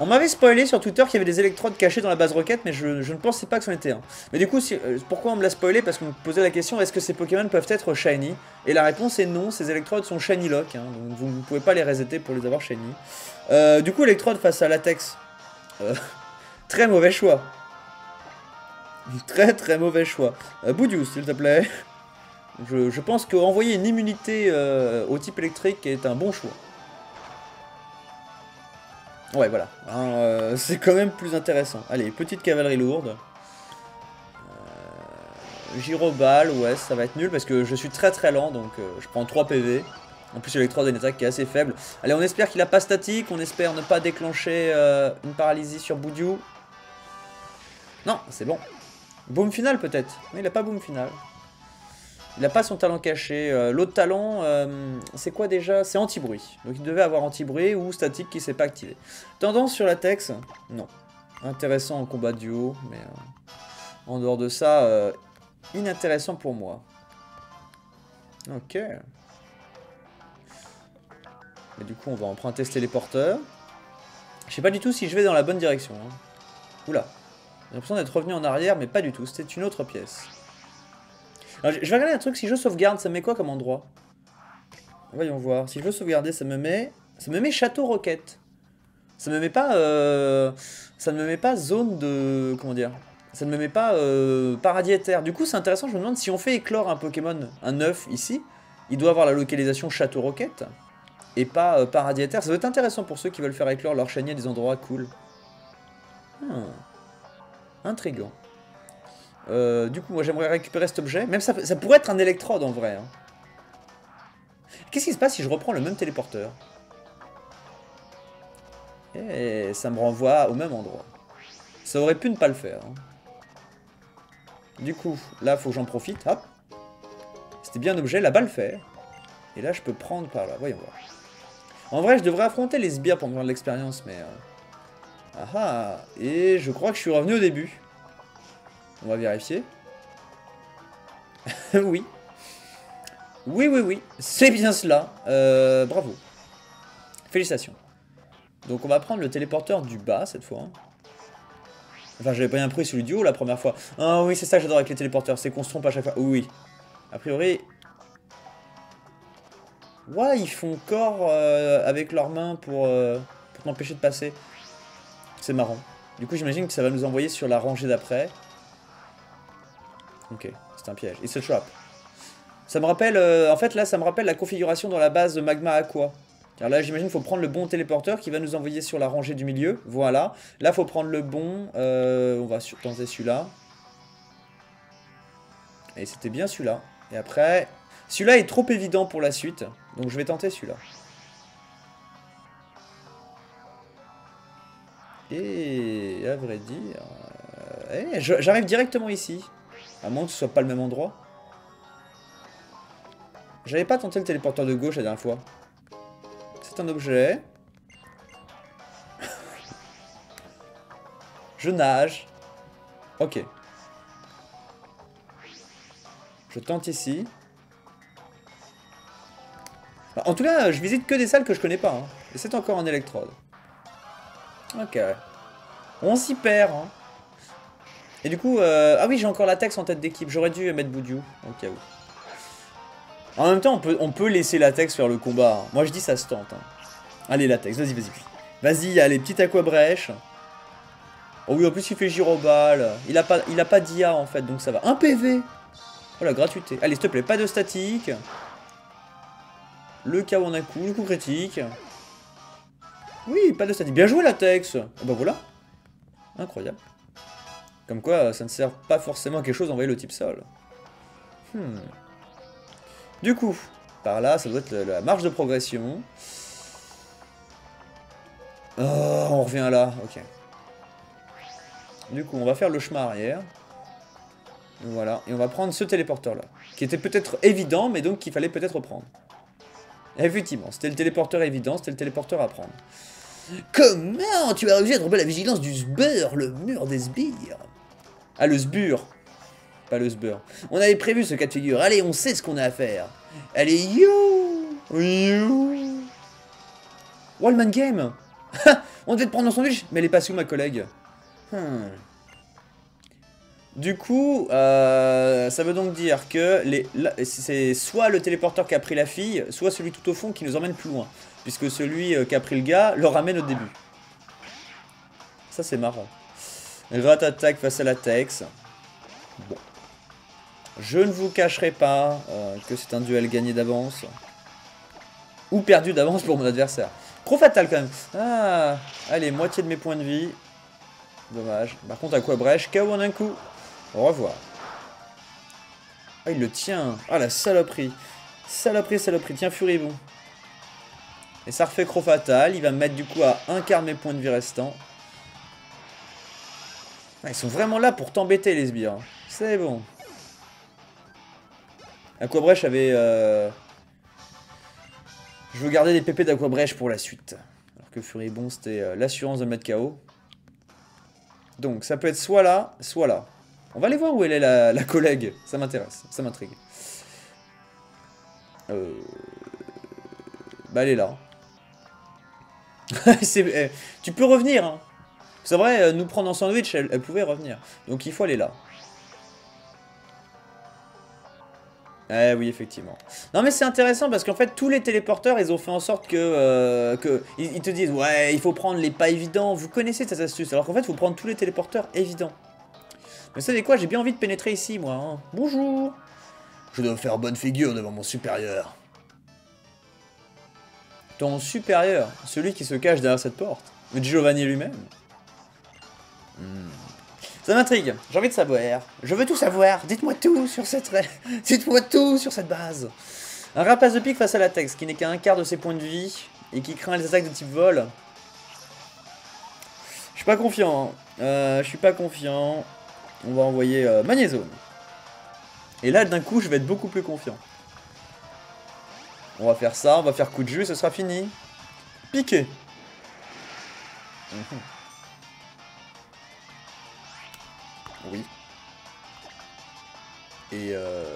On m'avait spoilé sur Twitter qu'il y avait des électrodes cachés dans la base roquette, mais je, ne pensais pas que c'en était un. Mais du coup, euh, pourquoi on me l'a spoilé? Parce qu'on me posait la question, est-ce que ces Pokémon peuvent être shiny? Et la réponse est non, ces électrodes sont shiny lock, hein, donc vous ne pouvez pas les resetter pour les avoir shiny. Euh, du coup, électrode face à latex. Euh, très mauvais choix. Très très mauvais choix. Boudius, s'il te plaît. Je, pense qu'envoyer une immunité au type électrique est un bon choix. Ouais, voilà. Hein, euh, c'est quand même plus intéressant. Allez, petite cavalerie lourde. Euh, Gyrobal, ouais, ça va être nul parce que je suis très très lent, donc je prends 3 PV. En plus, l'électrode a une attaque qui est assez faible. Allez, on espère qu'il a pas statique, on espère ne pas déclencher une paralysie sur Boudiou. Non, c'est bon. Boom final peut-être. Mais il a pas boom final. Il n'a pas son talent caché. Euh, l'autre talent, euh, c'est quoi déjà? C'est anti-bruit. Donc il devait avoir anti-bruit ou statique qui s'est pas activé. Tendance sur la Tex? Non. Intéressant en combat duo, mais euh, en dehors de ça, inintéressant pour moi. Ok. Mais du coup, on va emprunter ce téléporteur. Je sais pas du tout si je vais dans la bonne direction. Hein. Oula. J'ai l'impression d'être revenu en arrière, mais pas du tout. C'était une autre pièce je vais regarder un truc, si je sauvegarde, ça me met quoi comme endroit? Voyons voir. Si je veux sauvegarder, ça me met... Ça me met château roquette. Ça me met pas... Euh... Ça ne me met pas zone de... Comment dire? Ça ne me met pas euh... paradis éther. Du coup, c'est intéressant, je me demande si on fait éclore un Pokémon, un œuf ici, il doit avoir la localisation château roquette et pas euh, paradis éther. Ça doit être intéressant pour ceux qui veulent faire éclore leur chenille à des endroits cool. Hmm. Intriguant. Euh, du coup, moi j'aimerais récupérer cet objet. Même ça, pourrait être un électrode en vrai. Hein. Qu'est-ce qui se passe si je reprends le même téléporteur? Et ça me renvoie au même endroit. Ça aurait pu ne pas le faire. Hein. Du coup, là, faut que j'en profite. Hop. C'était bien un objet, là-bas le faire. Et là, je peux prendre par là. Voyons voir. En vrai, je devrais affronter les sbires pour me de l'expérience, mais... Euh... Ah ah Et je crois que je suis revenu au début. On va vérifier. oui. Oui, oui, oui. C'est bien cela. Euh, bravo. Félicitations. Donc on va prendre le téléporteur du bas cette fois. Enfin, j'avais pas bien pris celui du haut la première fois. Ah oui, c'est ça que j'adore avec les téléporteurs, c'est qu'on se trompe à chaque fois. Oui. A priori... Ouais, ils font corps euh, avec leurs mains pour, euh, pour m'empêcher de passer. C'est marrant. Du coup, j'imagine que ça va nous envoyer sur la rangée d'après. Ok, c'est un piège. Il se chope. Ça me rappelle, euh, en fait là, ça me rappelle la configuration dans la base Magma Aqua. Alors là, j'imagine qu'il faut prendre le bon téléporteur qui va nous envoyer sur la rangée du milieu. Voilà. Là, il faut prendre le bon. Euh, on va tenter celui-là. Et c'était bien celui-là. Et après, celui-là est trop évident pour la suite. Donc je vais tenter celui-là. Et à vrai dire... euh, eh, J'arrive directement ici. À moins que ce soit pas le même endroit. J'avais pas tenté le téléporteur de gauche la dernière fois. C'est un objet. je nage. Ok. Je tente ici. Bah, En tout cas, je visite que des salles que je connais pas. hein. Et c'est encore un électrode. Ok. On s'y perd. hein. Et du coup, euh, ah oui, j'ai encore latex en tête d'équipe. J'aurais dû mettre Boudiou, au cas où. En même temps, on peut, on peut laisser latex faire le combat. Moi, je dis ça se tente. hein. Allez, latex, vas-y, vas-y. Vas-y, allez, petite aquabrèche. Oh oui, en plus, il fait gyrobal. Il a pas, pas d'IA, en fait, donc ça va. Un PV Oh la gratuité. Allez, s'il te plaît, pas de statique. Le KO en un coup, le coup critique. Oui, pas de statique. Bien joué, latex. Ah bah voilà. Incroyable. Comme quoi, ça ne sert pas forcément à quelque chose d'envoyer le type sol. Hmm. Du coup, par là, ça doit être la marge de progression. Oh, on revient là, ok. Du coup, on va faire le chemin arrière. Voilà, et on va prendre ce téléporteur là, qui était peut-être évident, mais donc qu'il fallait peut-être prendre. Effectivement, c'était le téléporteur évident, c'était le téléporteur à prendre. Comment tu as réussi à tromper la vigilance du sbur, le mur des sbires? Ah, le Pas le. On avait prévu ce cas de figure, allez, on sait ce qu'on a à faire. Allez, you You Wallman Game On devait te prendre dans sandwich, mais elle est passée où ma collègue Hmm. Du coup, euh, ça veut donc dire que c'est soit le téléporteur qui a pris la fille, soit celui tout au fond qui nous emmène plus loin. Puisque celui euh, qui a pris le gars le ramène au début. Ça c'est marrant. Rat attaque face à la Tex. Bon. Je ne vous cacherai pas euh, que c'est un duel gagné d'avance. Ou perdu d'avance pour mon adversaire. Trop fatal quand même. Ah, allez, moitié de mes points de vie. Dommage. Par contre, Aquabrèche, KO en un coup. Au revoir. Ah, il le tient. Ah, la saloperie. Saloperie, saloperie. Tiens, Furibon. Et ça refait Croc Fatal. Il va me mettre du coup à un quart de mes points de vie restants. Ah, ils sont vraiment là pour t'embêter, les sbires. C'est bon. Aquabrèche avait... euh, Je veux garder des pépés d'Aquabrèche pour la suite. Alors que Furibon, c'était euh, l'assurance de me mettre KO. Donc, ça peut être soit là, soit là. On va aller voir où elle est la, collègue. Ça m'intéresse, ça m'intrigue. Euh... Bah, elle est là. Eh, tu peux revenir. Hein. C'est vrai, euh, nous prendre en sandwich, elle, pouvait revenir. Donc, il faut aller là. Eh oui, effectivement. Non, mais c'est intéressant parce qu'en fait, tous les téléporteurs, ils ont fait en sorte que. euh, que ils, ils te disent, ouais, il faut prendre les pas évidents. Vous connaissez cette astuce. Alors qu'en fait, il faut prendre tous les téléporteurs évidents. Mais vous savez quoi, j'ai bien envie de pénétrer ici, moi. hein. Bonjour. Je dois faire bonne figure devant mon supérieur. Ton supérieur, celui qui se cache derrière cette porte. Giovanni lui-même. Ça m'intrigue, j'ai envie de savoir. Je veux tout savoir, dites-moi tout sur cette... dites-moi tout sur cette base. Un rapace de pique face à la Tex, qui n'est qu'à un quart de ses points de vie, et qui craint les attaques de type vol. Je suis pas confiant. hein. Euh, je suis pas confiant. On va envoyer euh, Magnézone. Et là, d'un coup, je vais être beaucoup plus confiant. On va faire ça, on va faire coup de jus, ce sera fini. Piqué. Oui. Et, euh...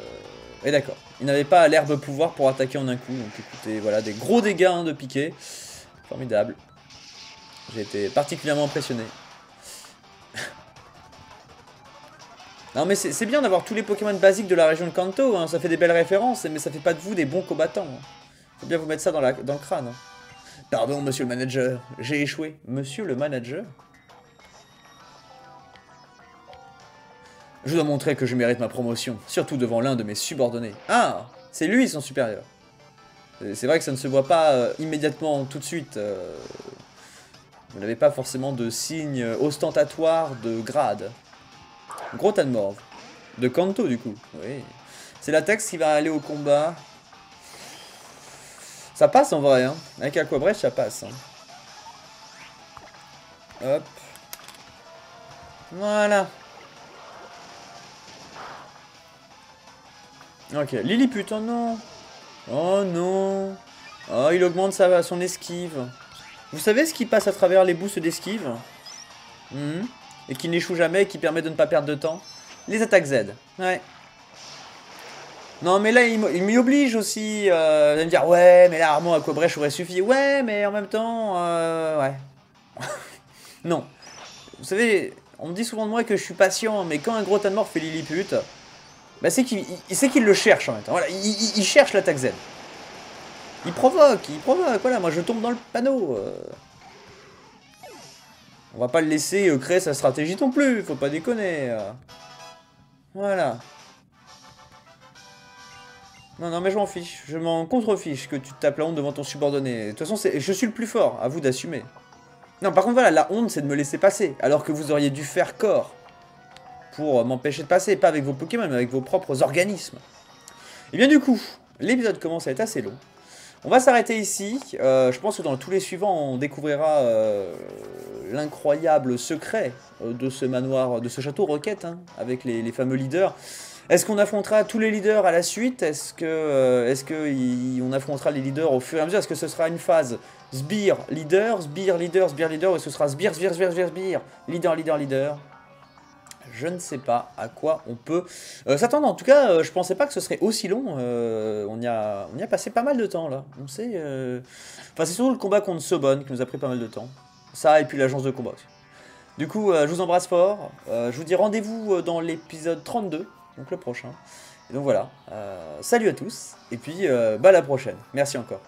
et d'accord. Il n'avait pas l'herbe pouvoir pour attaquer en un coup. Donc écoutez, voilà, des gros dégâts hein, de piqué. Formidable. J'ai été particulièrement impressionné. non mais c'est bien d'avoir tous les Pokémon basiques de la région de Kanto, hein. ça fait des belles références, mais ça fait pas de vous des bons combattants. hein. Faut bien vous mettre ça dans, le crâne. Pardon, monsieur le manager, j'ai échoué. Monsieur le manager Je dois montrer que je mérite ma promotion, surtout devant l'un de mes subordonnés. Ah C'est lui son supérieur. Euh, C'est vrai que ça ne se voit pas euh, immédiatement tout de suite. euh, Vous n'avez pas forcément de signe ostentatoire de grade. Gros de Kanto du coup. Oui. C'est la Tex qui va aller au combat. Ça passe en vrai, hein. Avec Aquabrèche, ça passe. hein. Hop. Voilà. Ok, Lilliput, oh non. Oh non. Oh, il augmente sa, son esquive. Vous savez ce qui passe à travers les boosts d'esquive hmm Et qui n'échoue jamais et qui permet de ne pas perdre de temps Les attaques Z. Ouais. Non, mais là, il m'y oblige aussi. Euh, de me dire, ouais, mais là, Armand à brèche aurait suffi. Ouais, mais en même temps, euh, ouais. non. Vous savez, on me dit souvent de moi que je suis patient, mais quand un gros mort fait Lilliput, bah c'est qu'il qu'il le cherche en même temps. Voilà, il, cherche l'attaque Z. Il provoque, il provoque. Voilà, moi je tombe dans le panneau. Euh. On va pas le laisser euh, créer sa stratégie non plus, faut pas déconner. Euh. Voilà. Non, non, mais je m'en fiche. Je m'en contrefiche que tu tapes la honte devant ton subordonné. De toute façon, je suis le plus fort. À vous d'assumer. Non, par contre, voilà, la honte, c'est de me laisser passer. Alors que vous auriez dû faire corps pour m'empêcher de passer. Pas avec vos Pokémon, mais avec vos propres organismes. Et bien du coup, l'épisode commence à être assez long. On va s'arrêter ici. Euh, je pense que dans tous les suivants, on découvrira euh, l'incroyable secret euh, de ce manoir, de ce château Roquette, hein, avec les, fameux leaders. Est-ce qu'on affrontera tous les leaders à la suite? Est-ce que, est-ce que on affrontera les leaders au fur et à mesure? Est-ce que ce sera une phase Sbire, leader, Sbire, leader, Sbire, leader, ou est-ce ce sera Sbire, Sbire, Sbire, Sbire, Sbire, leader, leader, leader? Je ne sais pas à quoi on peut euh, s'attendre. En tout cas, euh, je pensais pas que ce serait aussi long. Euh, on, y a, on y a passé pas mal de temps là. On sait. Enfin, c'est surtout le combat contre Sobon qui nous a pris pas mal de temps. Ça et puis l'agence de combat aussi. Du coup, je vous embrasse fort. je vous dis rendez-vous dans l'épisode 32, donc le prochain. Donc voilà. salut à tous. Et puis, bah à la prochaine. Merci encore.